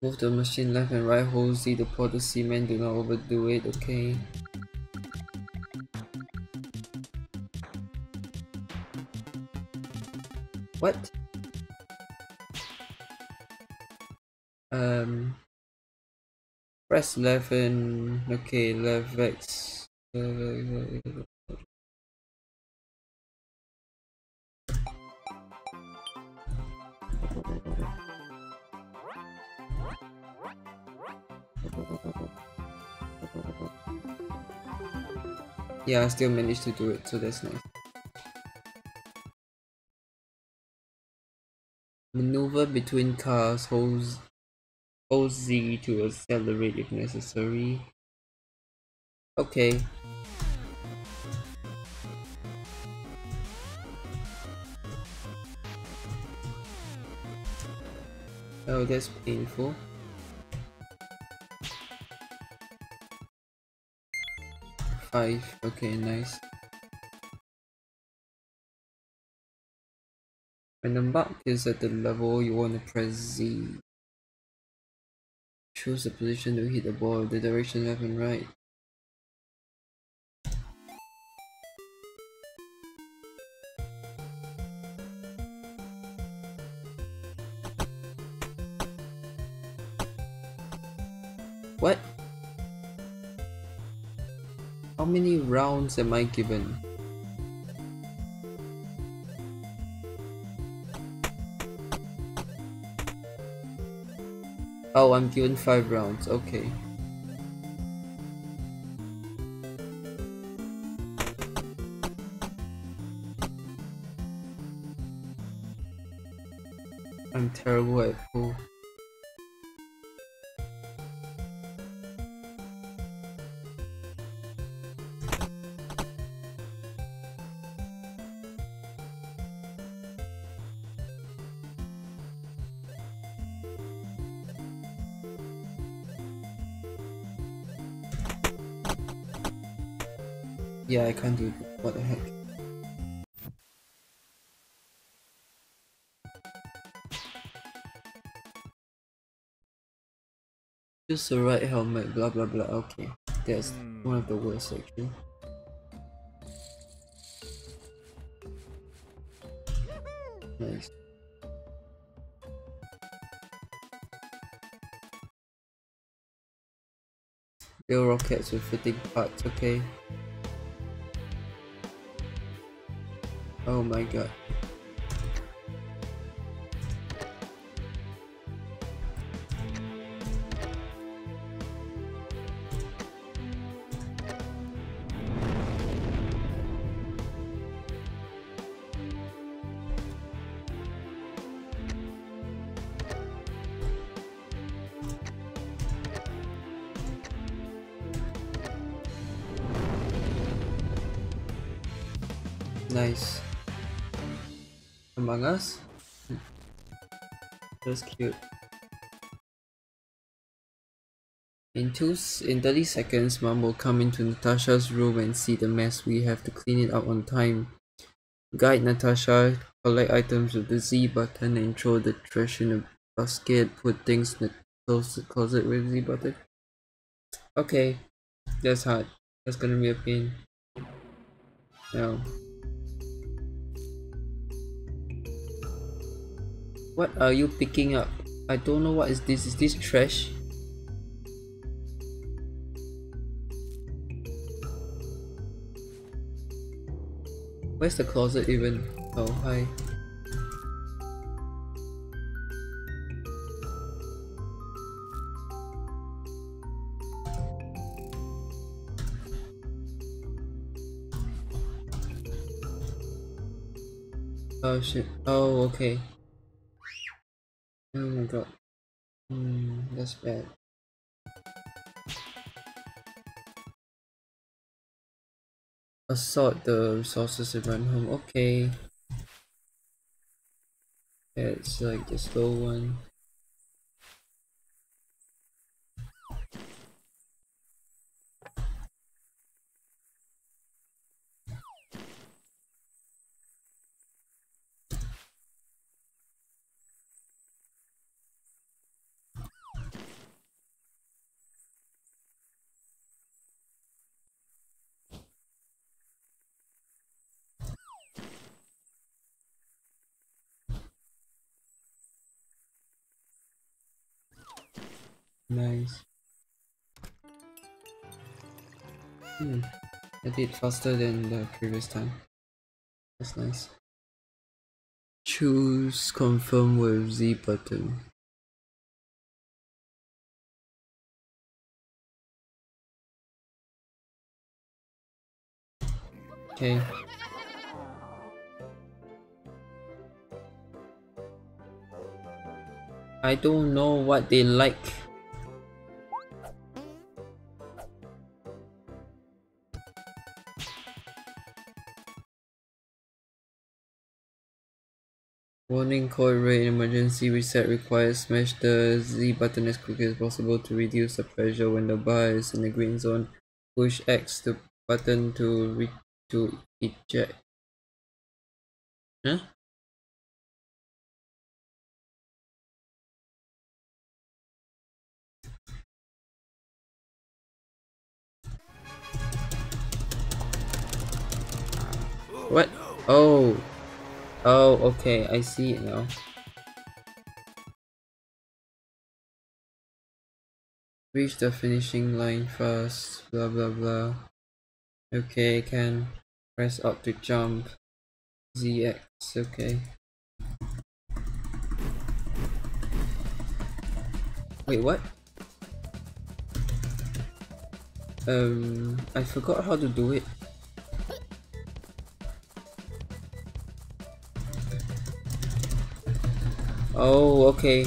Move the machine left and right, hold Z to pour the cement, do not overdo it, okay? What? Um, press left and okay, left X. Yeah, I still managed to do it, so that's nice. Maneuver between cars, hold, Z to accelerate if necessary. Okay. Oh, that's painful. Five, okay, nice. When the mark is at the level, you want to press Z. Choose the position to hit the ball, the direction left and right. Rounds am I given? Oh, I'm given 5 rounds, okay. I'm terrible at pool. Can't do it. What the heck? Just the right helmet, blah blah blah. Okay, that's hmm. one of the worst actually. Nice. Build rockets with fitting parts, okay. Oh my god. Among Us? That's cute. In two in 30 seconds, mom will come into Natasha's room and see the mess. We have to clean it up on time. Guide Natasha, collect items with the Z button and throw the trash in a basket. Put things in the closet, closet with Z button. Okay, that's hard. That's gonna be a pain. No. What are you picking up? I don't know what is this. Is this trash? Where's the closet even? Oh, hi. Oh shit. Oh, okay. Oh my god. Hmm, that's bad. Assort the resources and run home. Okay. It's like the slow one. Nice. Hmm. I did faster than the previous time. That's nice. Choose confirm with Z button. Okay. I don't know what they like. Warning code red emergency reset requires smash the Z button as quickly as possible to reduce the pressure when the bar is in the green zone. Push X the button to re to eject. Huh? What? Oh. Oh, okay, I see it now. Reach the finishing line first, blah blah blah. Okay, can press up to jump. ZX, okay. Wait, what? Um, I forgot how to do it. Oh, okay.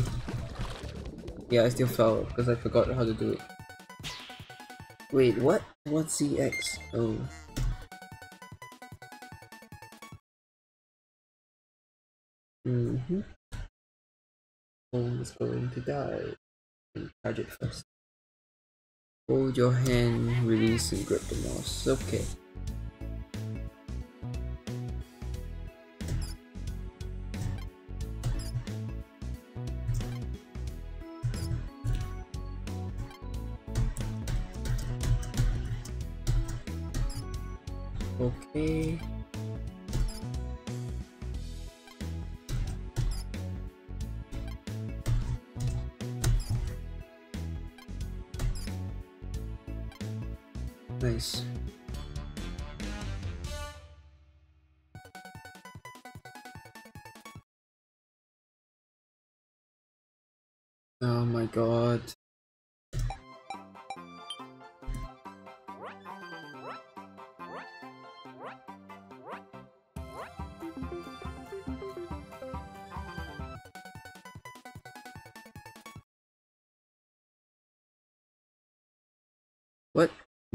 Yeah, I still fell because I forgot how to do it. Wait, what? What's CX? Oh. Mm-hmm. Is going to die. Charge it first. Hold your hand, release and grip the mouse. Okay.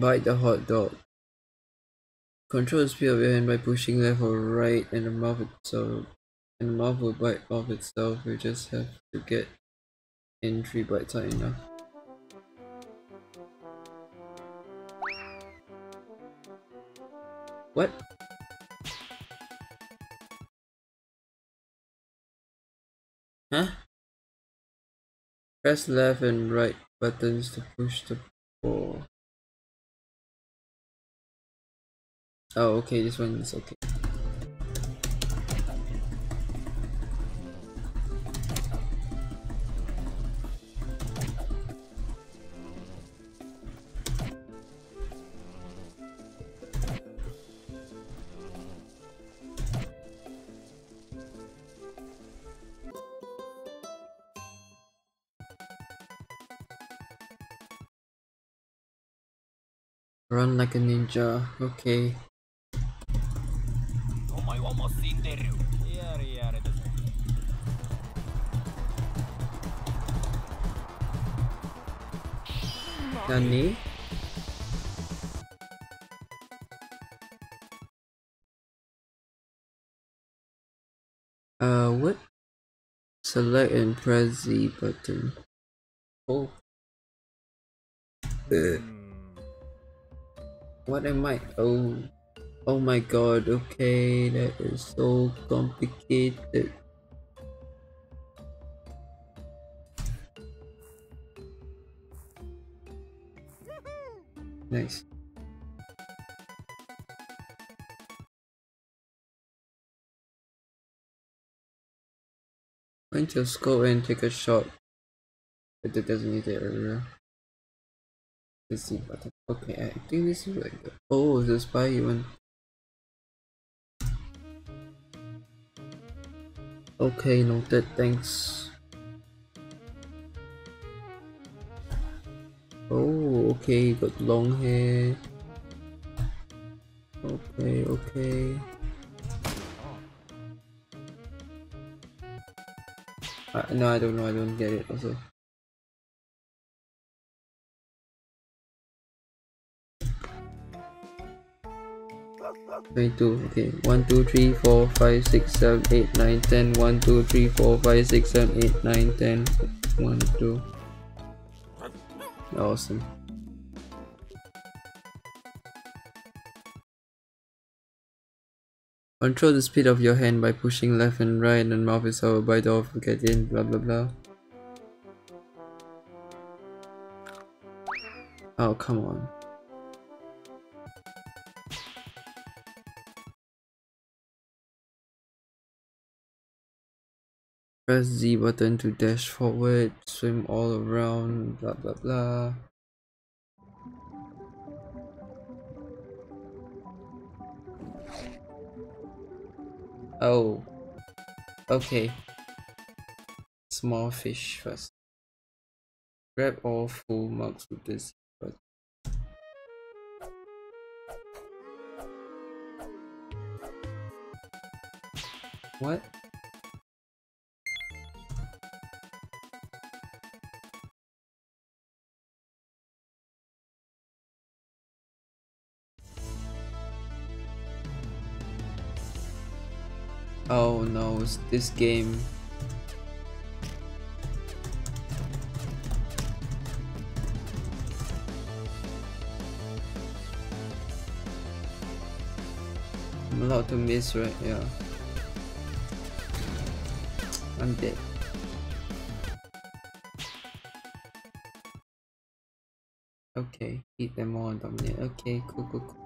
Bite the hot dog. Control the speed of your hand by pushing left or right and the mouth itself and the mouth will bite off itself. You just have to get in three bites are enough. What? Huh? Press left and right buttons to push the ball. Oh, okay, this one is okay. Run like a ninja, okay. Nani? Uh, what? Select and press Z button. Oh. Uh, what am I? Oh. Oh my god, okay, that is so complicated. Nice. I Point your scope and take a shot. At the designated area. The C button. Okay, I think this is like the oh the spy even. Okay, noted, thanks. Oh, okay, got long hair. Okay, okay. Uh, no, I don't know, I don't get it also. Twenty-two. Okay. One, two, three, four, five, six, seven, eight, nine, ten. One, two, three, four, five, six, seven, eight, nine, ten. One, two. Awesome. Control the speed of your hand by pushing left and right and mouth is over by the off get in blah blah blah. Oh come on. Press Z button to dash forward, swim all around, blah blah blah. Oh. Okay. Small fish first. Grab all full marks with this. But what? Oh no, it's this game. I'm allowed to miss, right? Yeah. I'm dead. Okay, eat them all, dominate. Okay, cool, cool, cool.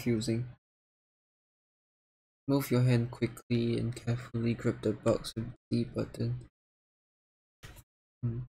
Confusing. Move your hand quickly and carefully grab the box with the button. Hmm.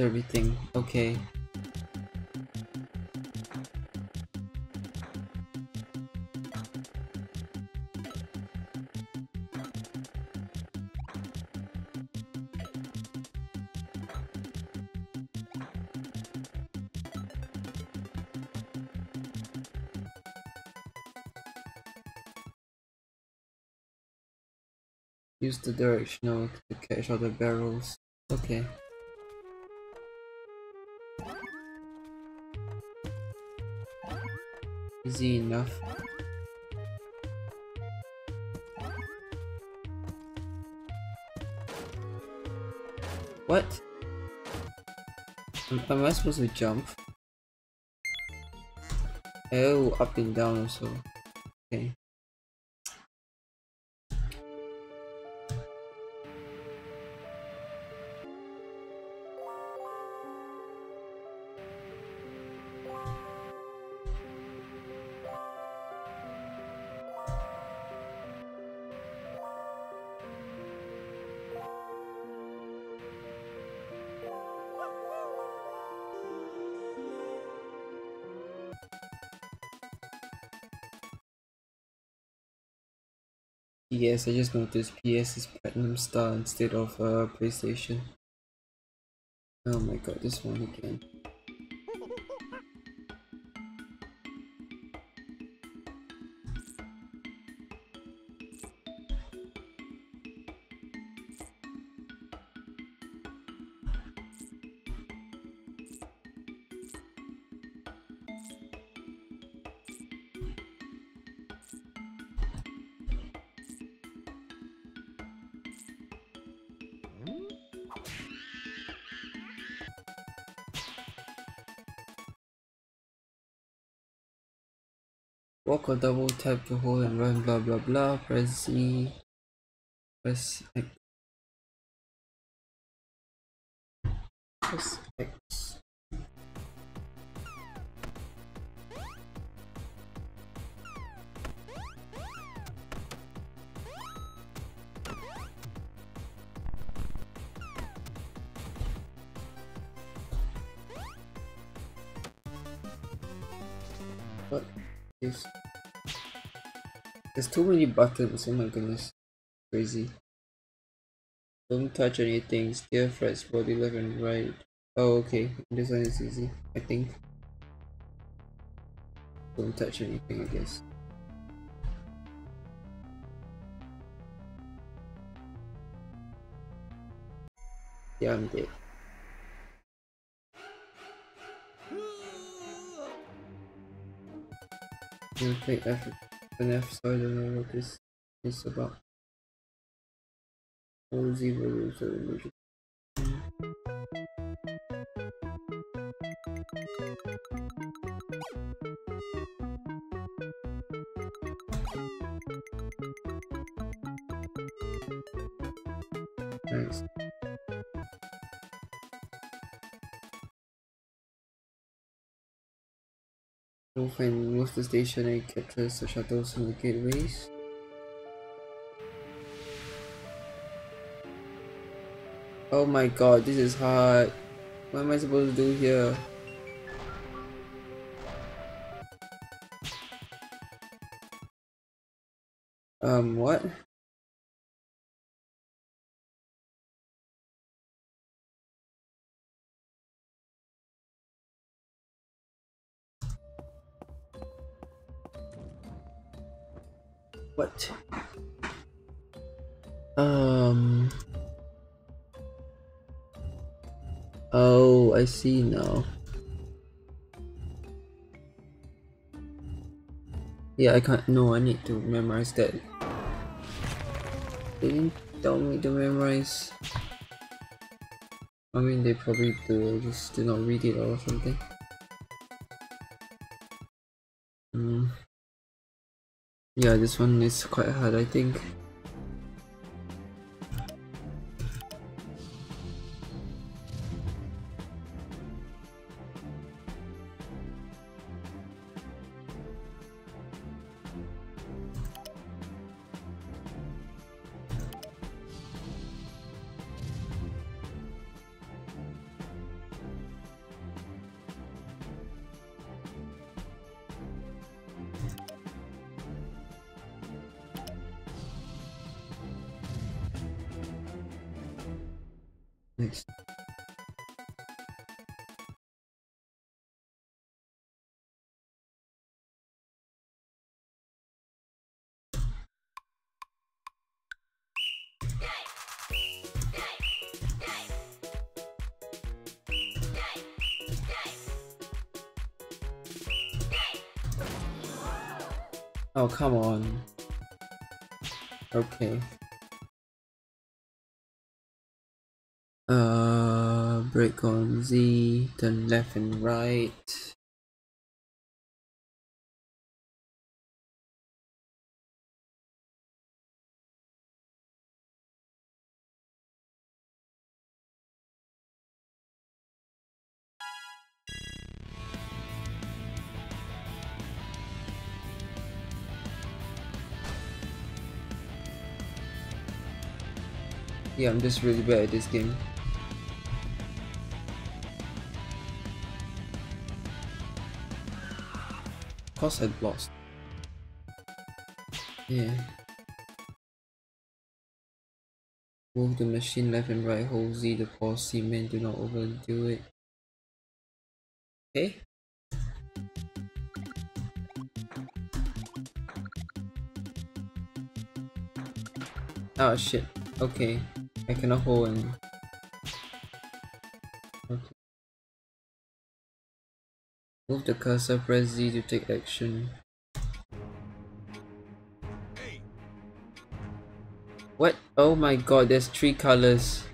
Everything. Okay. Use the directional to catch other barrels. Okay. easy enough. What? Am I supposed to jump? Oh, up and down also. Okay. Yes, I just noticed PS is Platinum Star instead of uh, PlayStation. Oh my god, this one again. Walk or double tap to hold and run blah blah blah. Press Z. Press X. Press too many buttons, oh my goodness. Crazy. Don't touch anything, steer press body left and right. Oh okay, this one is easy, I think. Don't touch anything I guess. Yeah, I'm dead. You take F an F so I don't know what this is about. All zero rules are. Nice. Most of the station and captures the shuttles and the gateways. Oh my god, this is hard. What am I supposed to do here? Um, what? What? Um. Oh, I see now. Yeah, I can't. No, I need to memorize that. They didn't tell me to memorize. I mean, they probably do. I just did not read it or something. Yeah, this one is quite hard, I think. the left and right. Yeah, I'm just really bad at this game. Course I lost. Yeah. Move the machine left and right, hold Z to pause cement, do not overdo it. Okay. Oh shit. Okay. I cannot hold and Okay. Move the cursor, press Z to take action. What? Oh my god, there's three colors.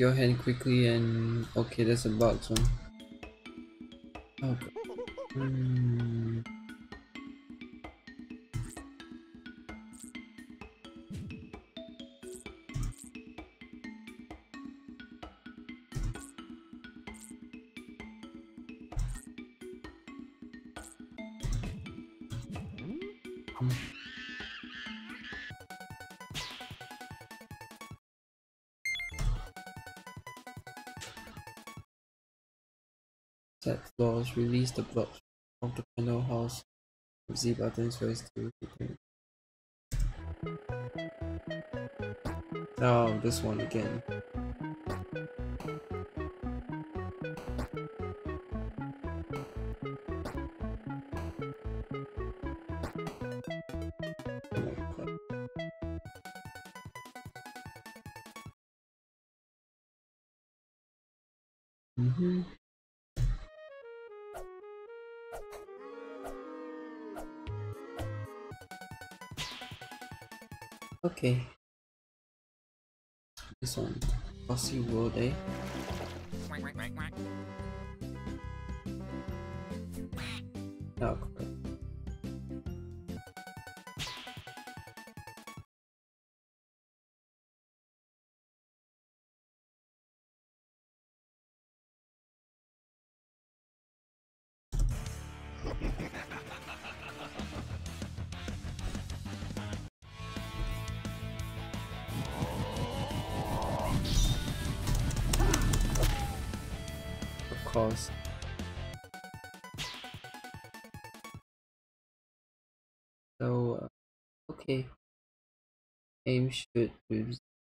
Your hand quickly and okay, there's a box one. Hmm. The blocks of the panel house. Z buttons to return. Um, oh, this one again.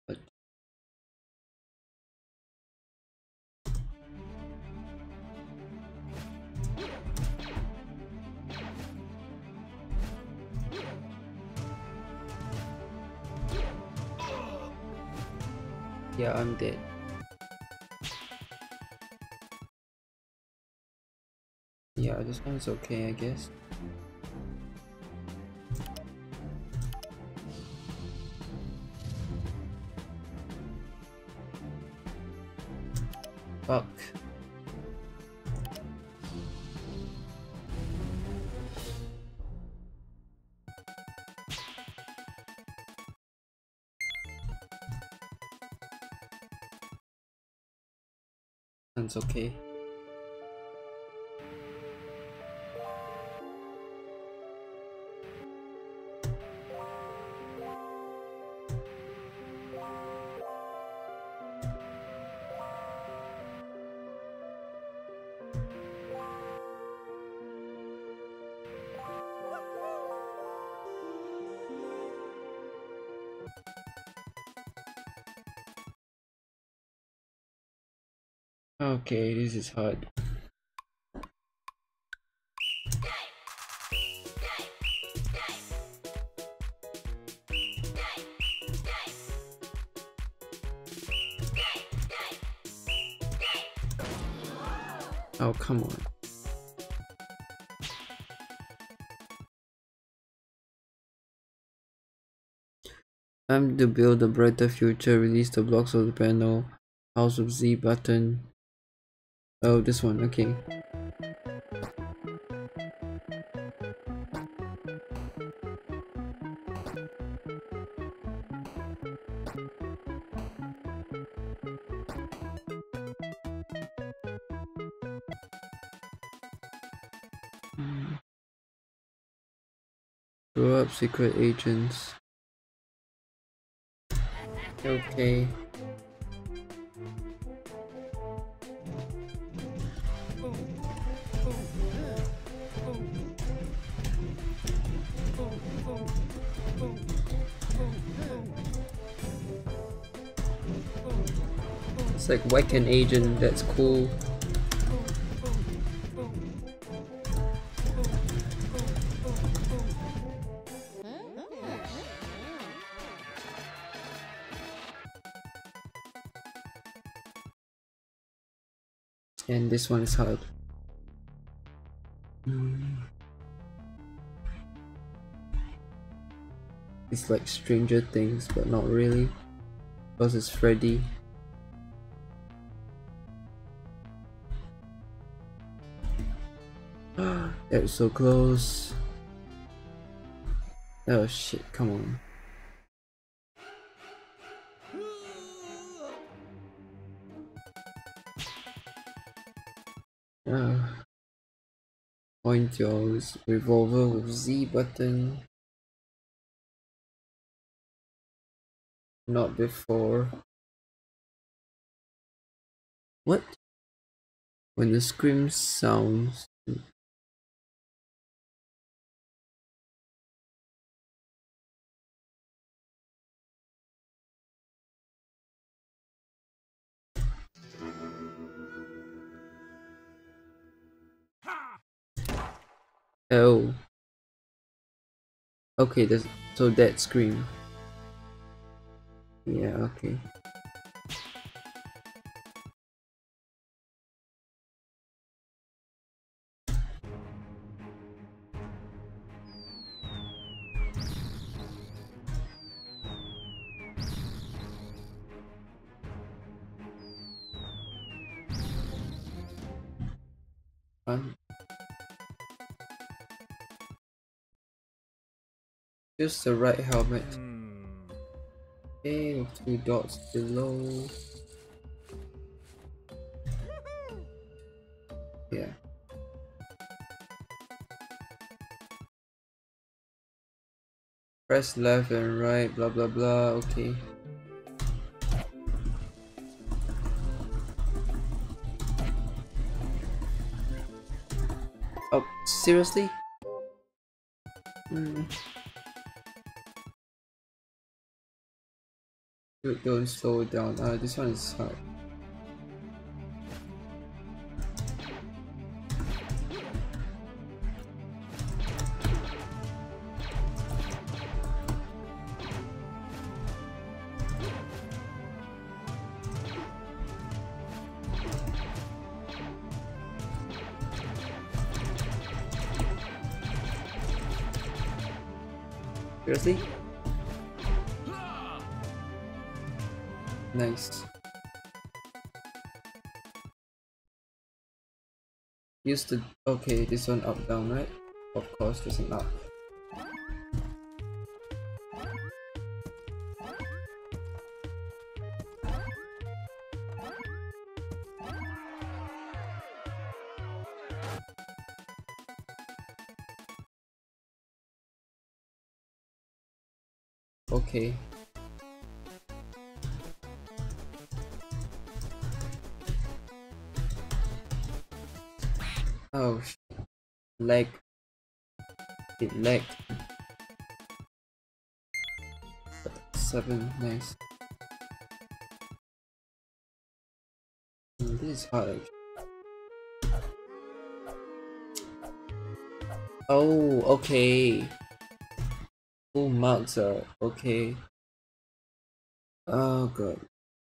But Yeah, I'm dead. Yeah, this one's okay, I guess. Fuck. That's okay. Okay, this is hard. Oh, come on. Time to build a brighter future. Release the blocks of the panel House of Z button. Oh, this one, okay. Grow up secret agents. Okay. Like whack an agent, that's cool. And this one is hard. It's like Stranger Things, but not really. Because it's Freddy. That was so close. Oh shit, come on. Uh, point your revolver with Z button. Not before. What? When the scream sounds. Oh. Okay, that's so that scream. Yeah, okay. Just the right helmet. Okay, two dots below. Yeah. Press left and right, blah blah blah, okay. Oh, seriously? Hmm. Dude, don't slow it down. Uh, this one is hard. Seriously? Nice. Use the okay, this one up down, right? Of course, this one up. Okay. Oh, leg. It lagged. Seven, nice. This is hard. Oh, okay. Full marks are okay. Oh god.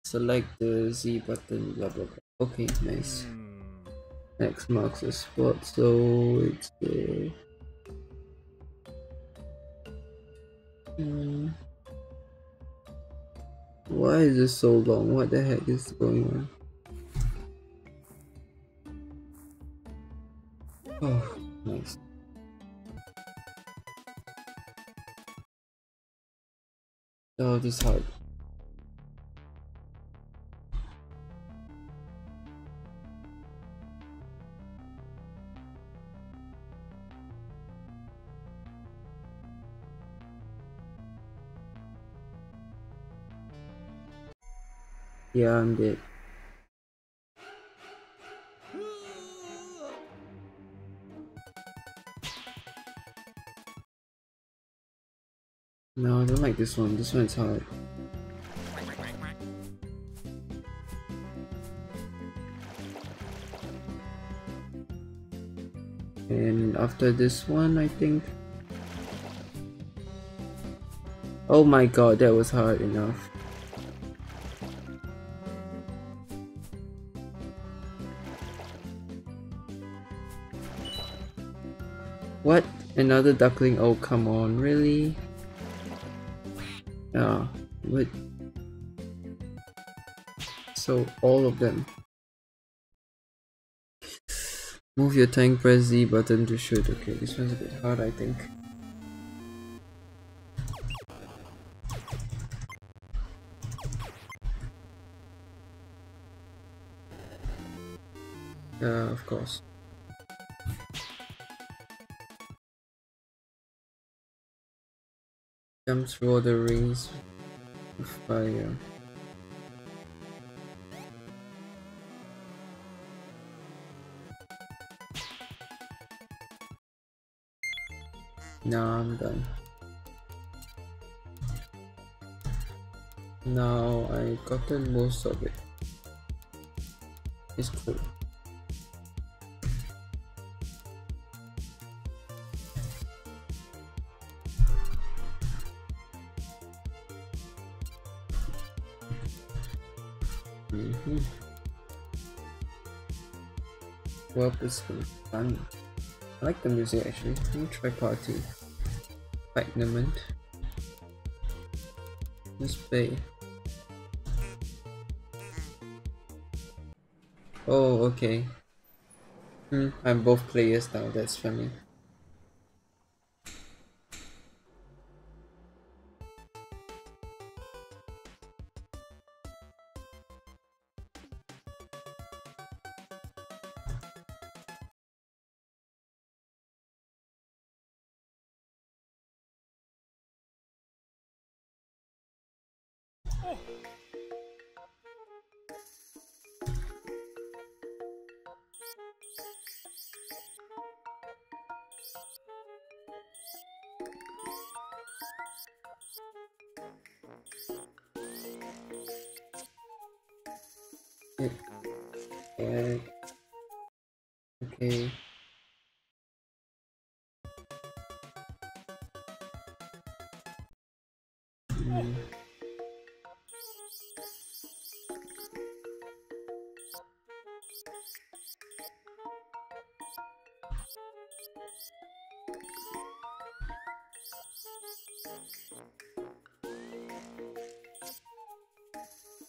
Select the Z button, blah blah blah. Okay, nice. Hmm. X marks the spot, so it's the. Hmm. Why is this so long? What the heck is going on? Oh, nice. Oh, this is hard. Yeah, I'm dead. No, I don't like this one. This one's hard. And after this one, I think. Oh my god, that was hard enough. Another duckling? Oh, come on, really? Yeah, what? So, all of them. Move your tank, press Z button to shoot. Okay, this one's a bit hard, I think. Yeah, of course. Jump through the rings of fire. Now I'm done. Now I gotten most of it. It's cool. Well, it's fun. I like the music actually. Let me try party. Fragment. Let's play. Oh, okay. Hmm, I'm both players now, that's funny. Okay.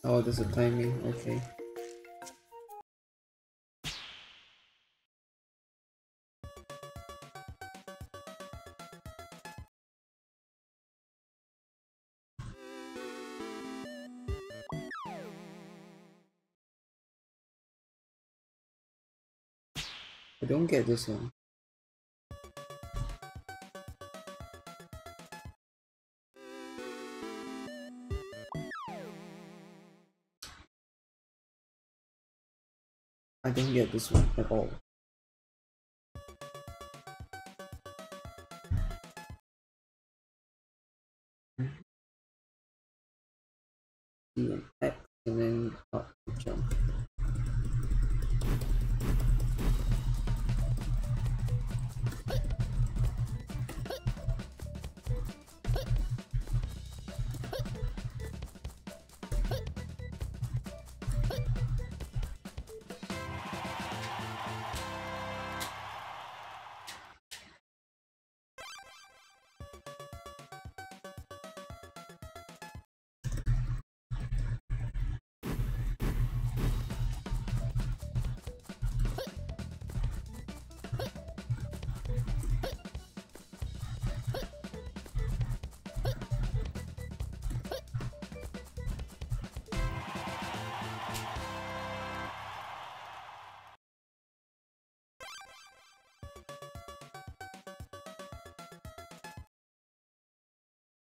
Oh, there's a timing. Okay. Get this one. I didn't get this one at all.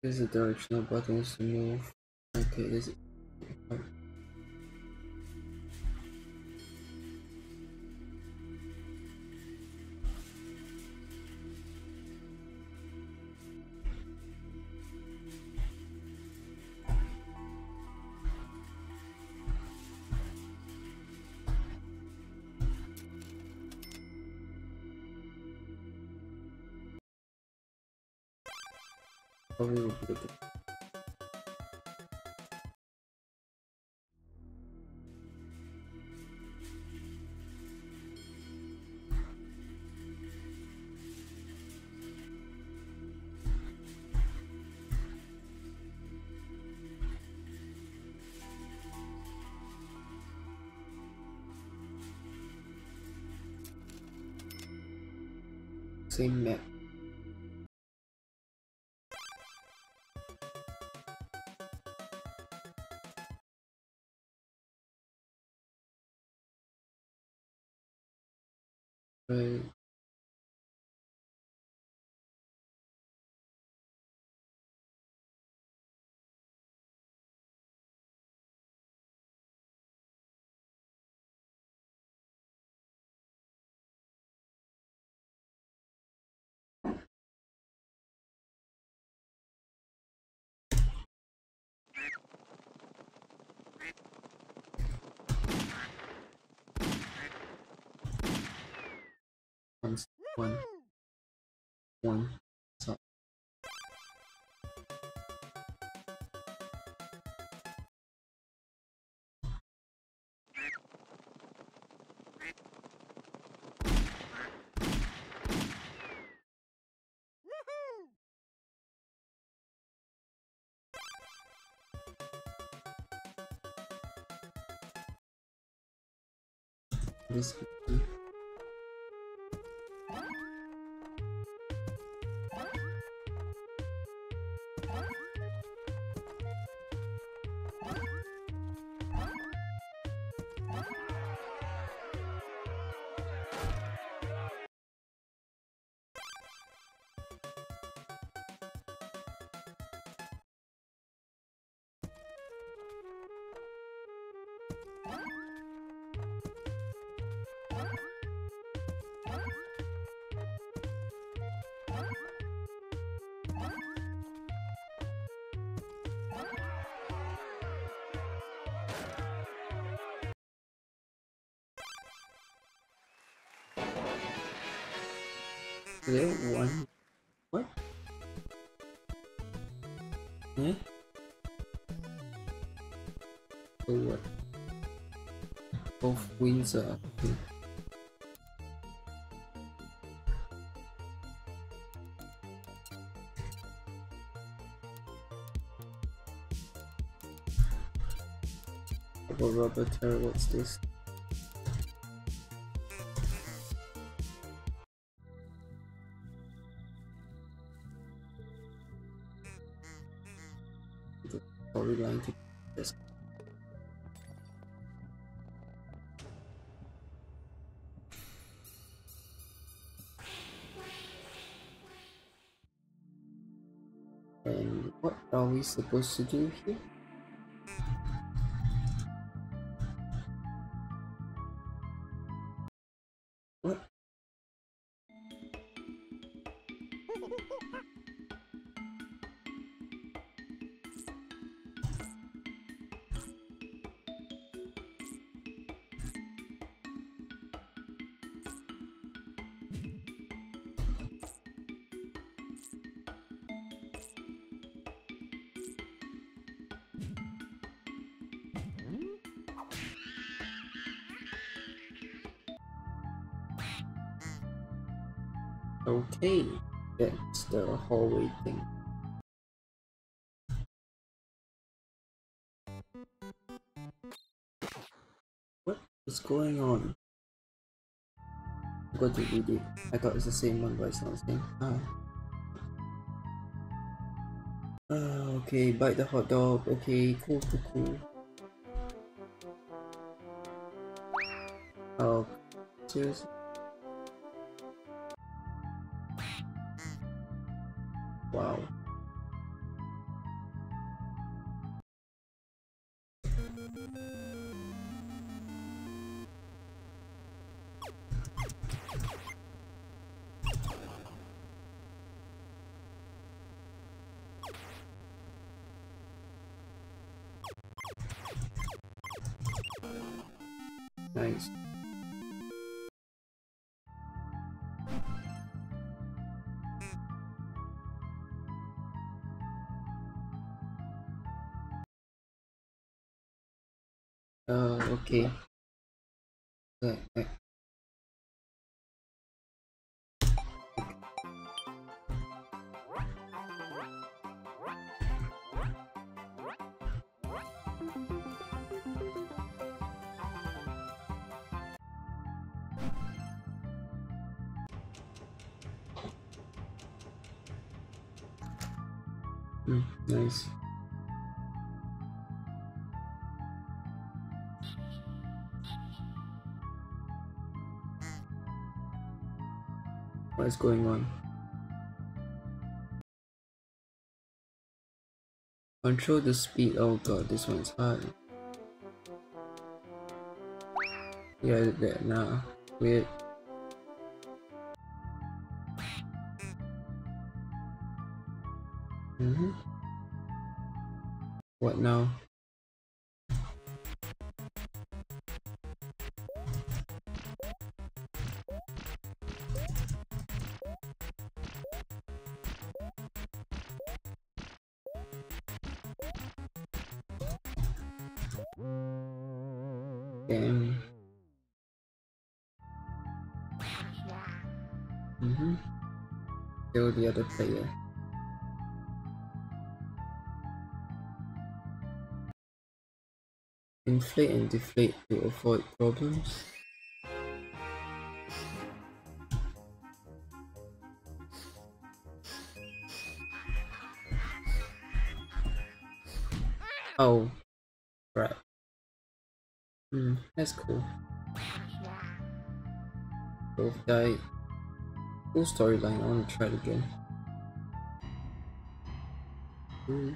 Is the directional buttons to move. Okay, this is same map. Right. One, one. So this there one? Okay. Uh, About rubber terror, what's this? Are we I got to read it. I thought it's the same one, but it's not the same. Ah. Ah, okay, bite the hot dog. Okay, cool, cool, cool. Oh, seriously? What is going on? Control the speed. Oh god, this one's hard. Yeah, that nah. Weird. Damn. Mm-hmm. Kill the other player. Inflate and deflate to avoid problems. Oh, that's cool. Both died. Cool storyline, I wanna try it again. Hmm.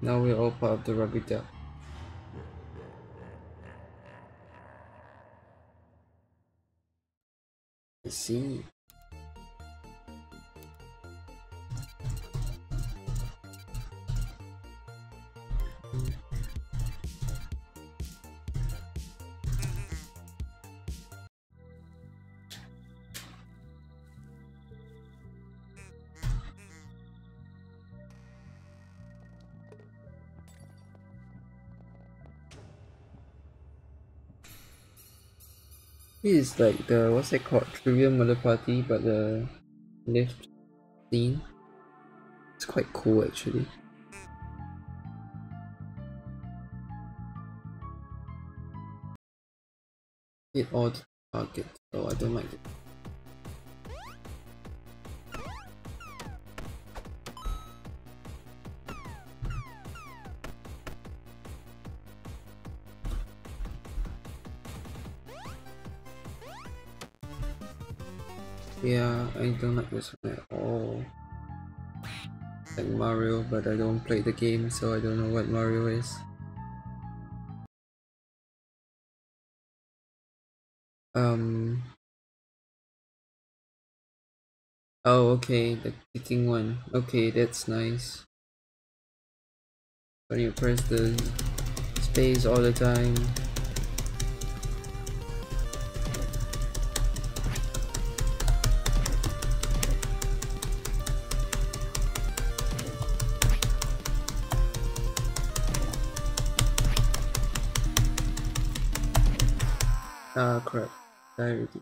Now we're all part of the duck. I see. Is like the what's it called? Trivia Murder Party, but the lift scene. It's quite cool actually. Hit all the targets, so I don't like it. Yeah, I don't like this one at all. Like Mario, but I don't play the game, so I don't know what Mario is. Um. Oh, okay, the kicking one. Okay, that's nice. When you press the space all the time. Ah, crap. Die already.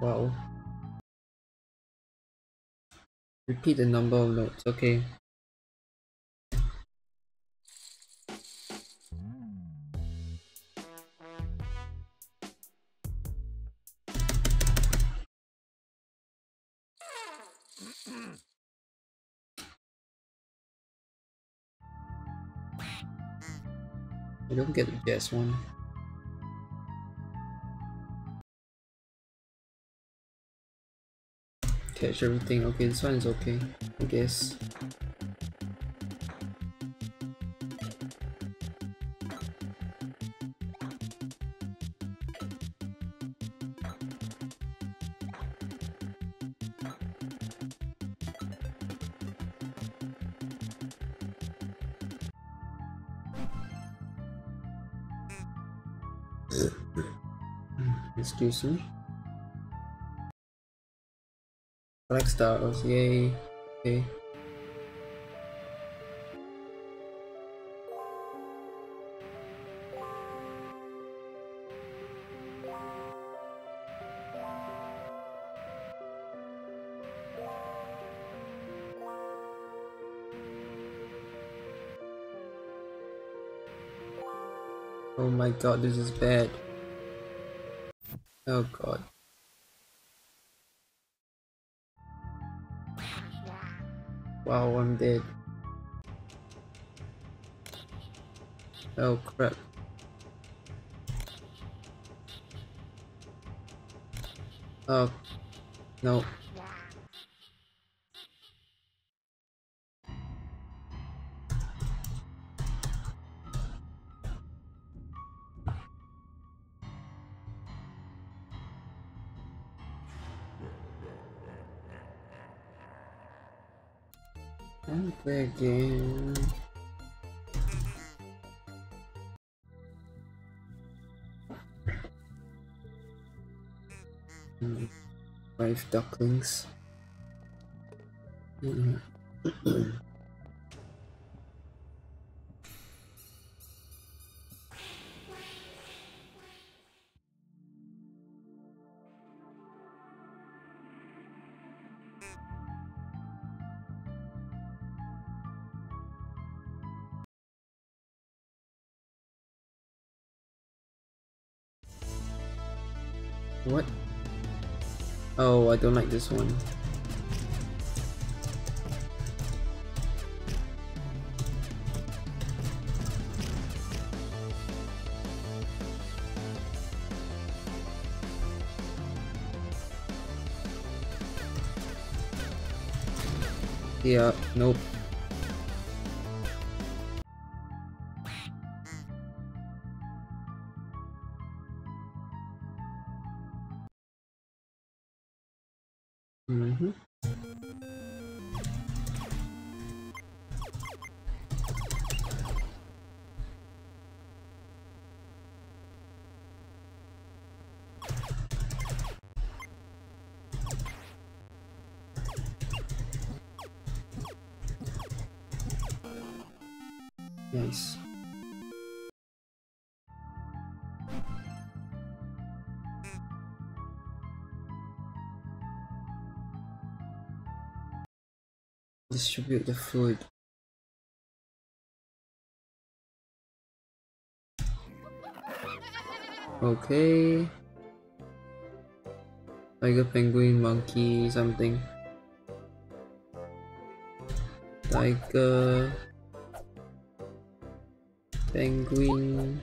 Wow. Repeat the number of notes, okay. I don't get the jazz one. Catch everything. Okay, this one is okay. I guess. Excuse. Black stars, yay. Okay. Oh my god, this is bad. Oh god. Wow, I'm dead. Oh crap. Oh, no. Again. Hmm, Five ducklings. Mhm. What? *clears throat* *clears throat* like this one. Yeah, nope. Distribute the food. Okay. Tiger, penguin, monkey, something. Tiger. Penguin.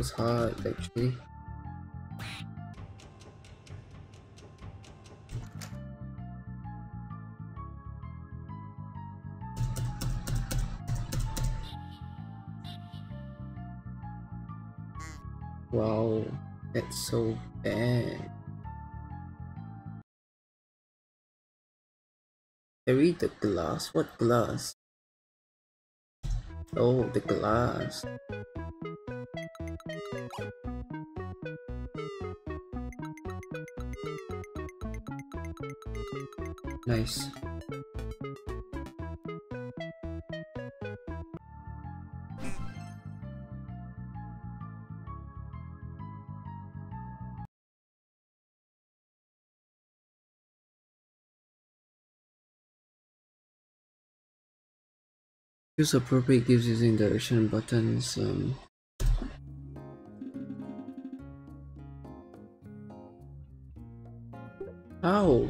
Was hard actually. Wow, that's so bad. Carry the glass? What glass? Oh, the glass. Nice. Use appropriate gives using direction buttons. Um, How?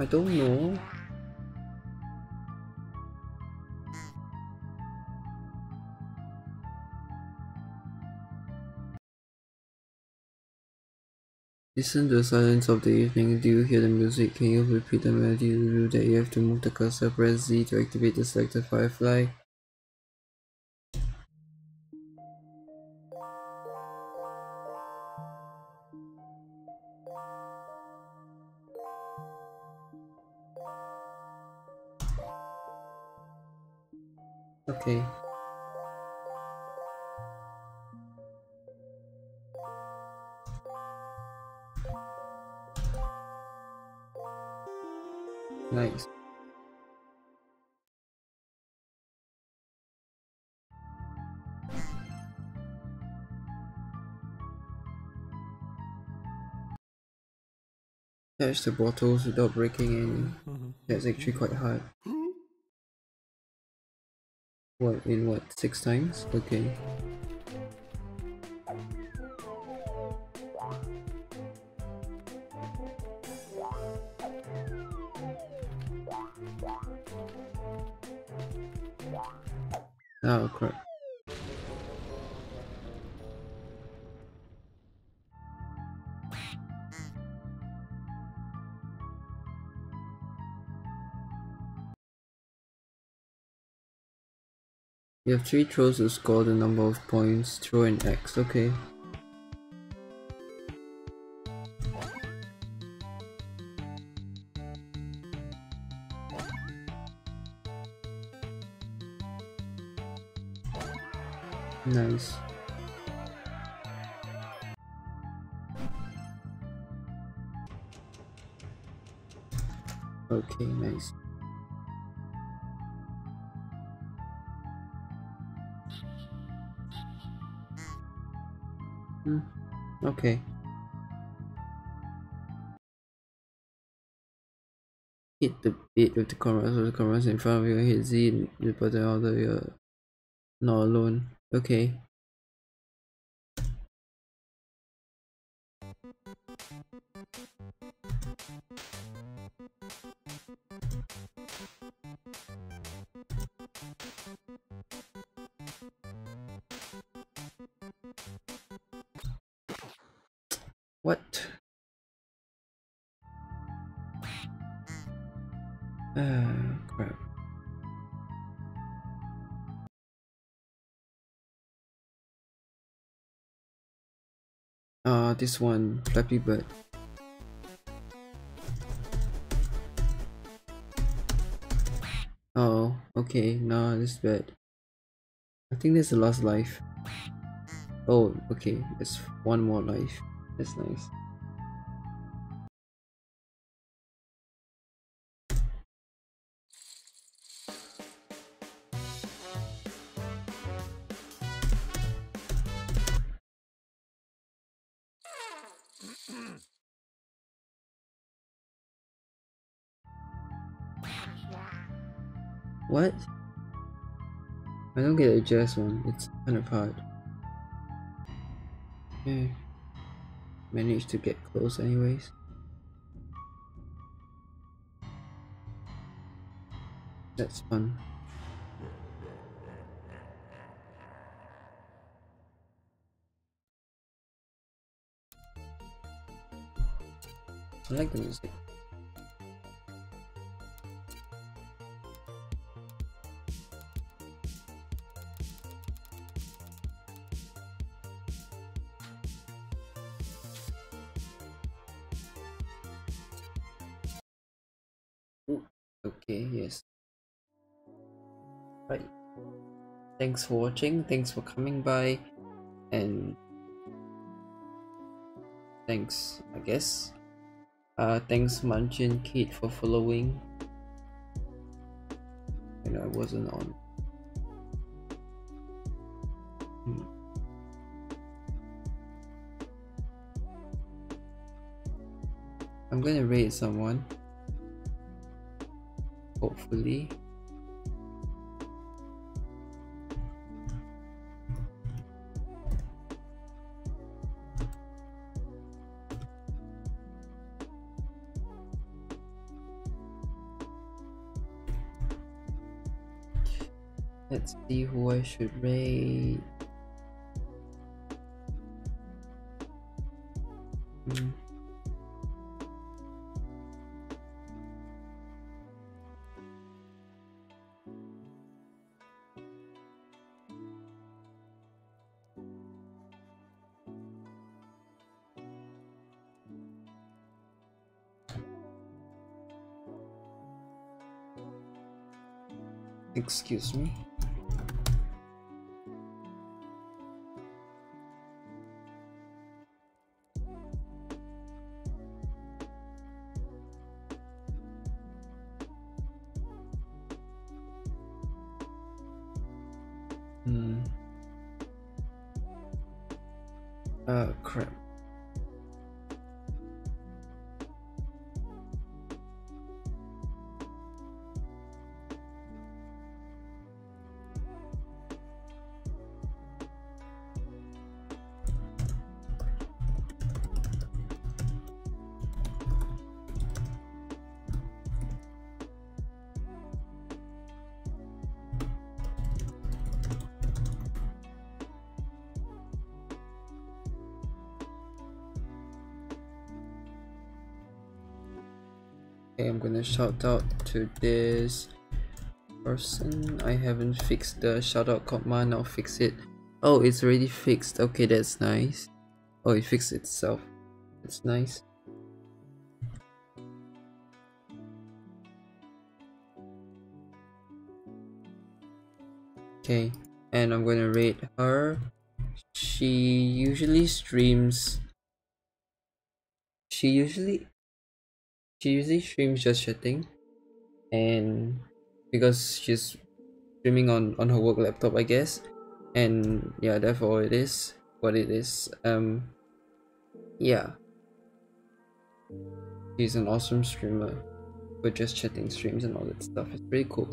I don't know. Listen to the silence of the evening. Do you hear the music? Can you repeat the melody do that? You have to move the cursor. Press Z to activate the selected firefly. Catch the bottles without breaking any. Mm-hmm. That's actually quite hard. What, in what, six times? Okay. Oh crap. You have three throws to score the number of points. Throw an X, okay. Okay. Hit the bit with the cameras or the cameras in front of you. Hit Z the button although you're not alone. Okay. What? Ah, crap. Ah, this one, Flappy Bird. Oh, okay, nah, this is bad. I think that's the last life. Oh, okay, there's one more life. That's nice. What? I don't get the jazz one. It's kind of hard. Yeah. Managed to get close anyways. That's fun. I like the music. Thanks for watching. Thanks for coming by. and thanks I guess uh thanks Munchin Kate for following and I wasn't on Hmm. I'm gonna raid someone hopefully I should raid. Hmm. Excuse me. Shout out to this person. I haven't fixed the shout out command, I'll fix it. Oh, it's already fixed. Okay, that's nice. Oh, it fixed itself. It's nice. Okay, and I'm gonna rate her. She usually streams. She usually she usually streams just chatting and because she's streaming on on her work laptop i guess. And yeah therefore it is what it is. Um yeah. She's an awesome streamer for just chatting streams and all that stuff. It's pretty cool.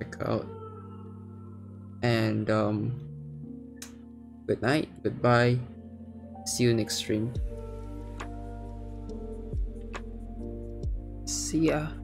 Check out. And um good night. Goodbye. See you next stream See ya.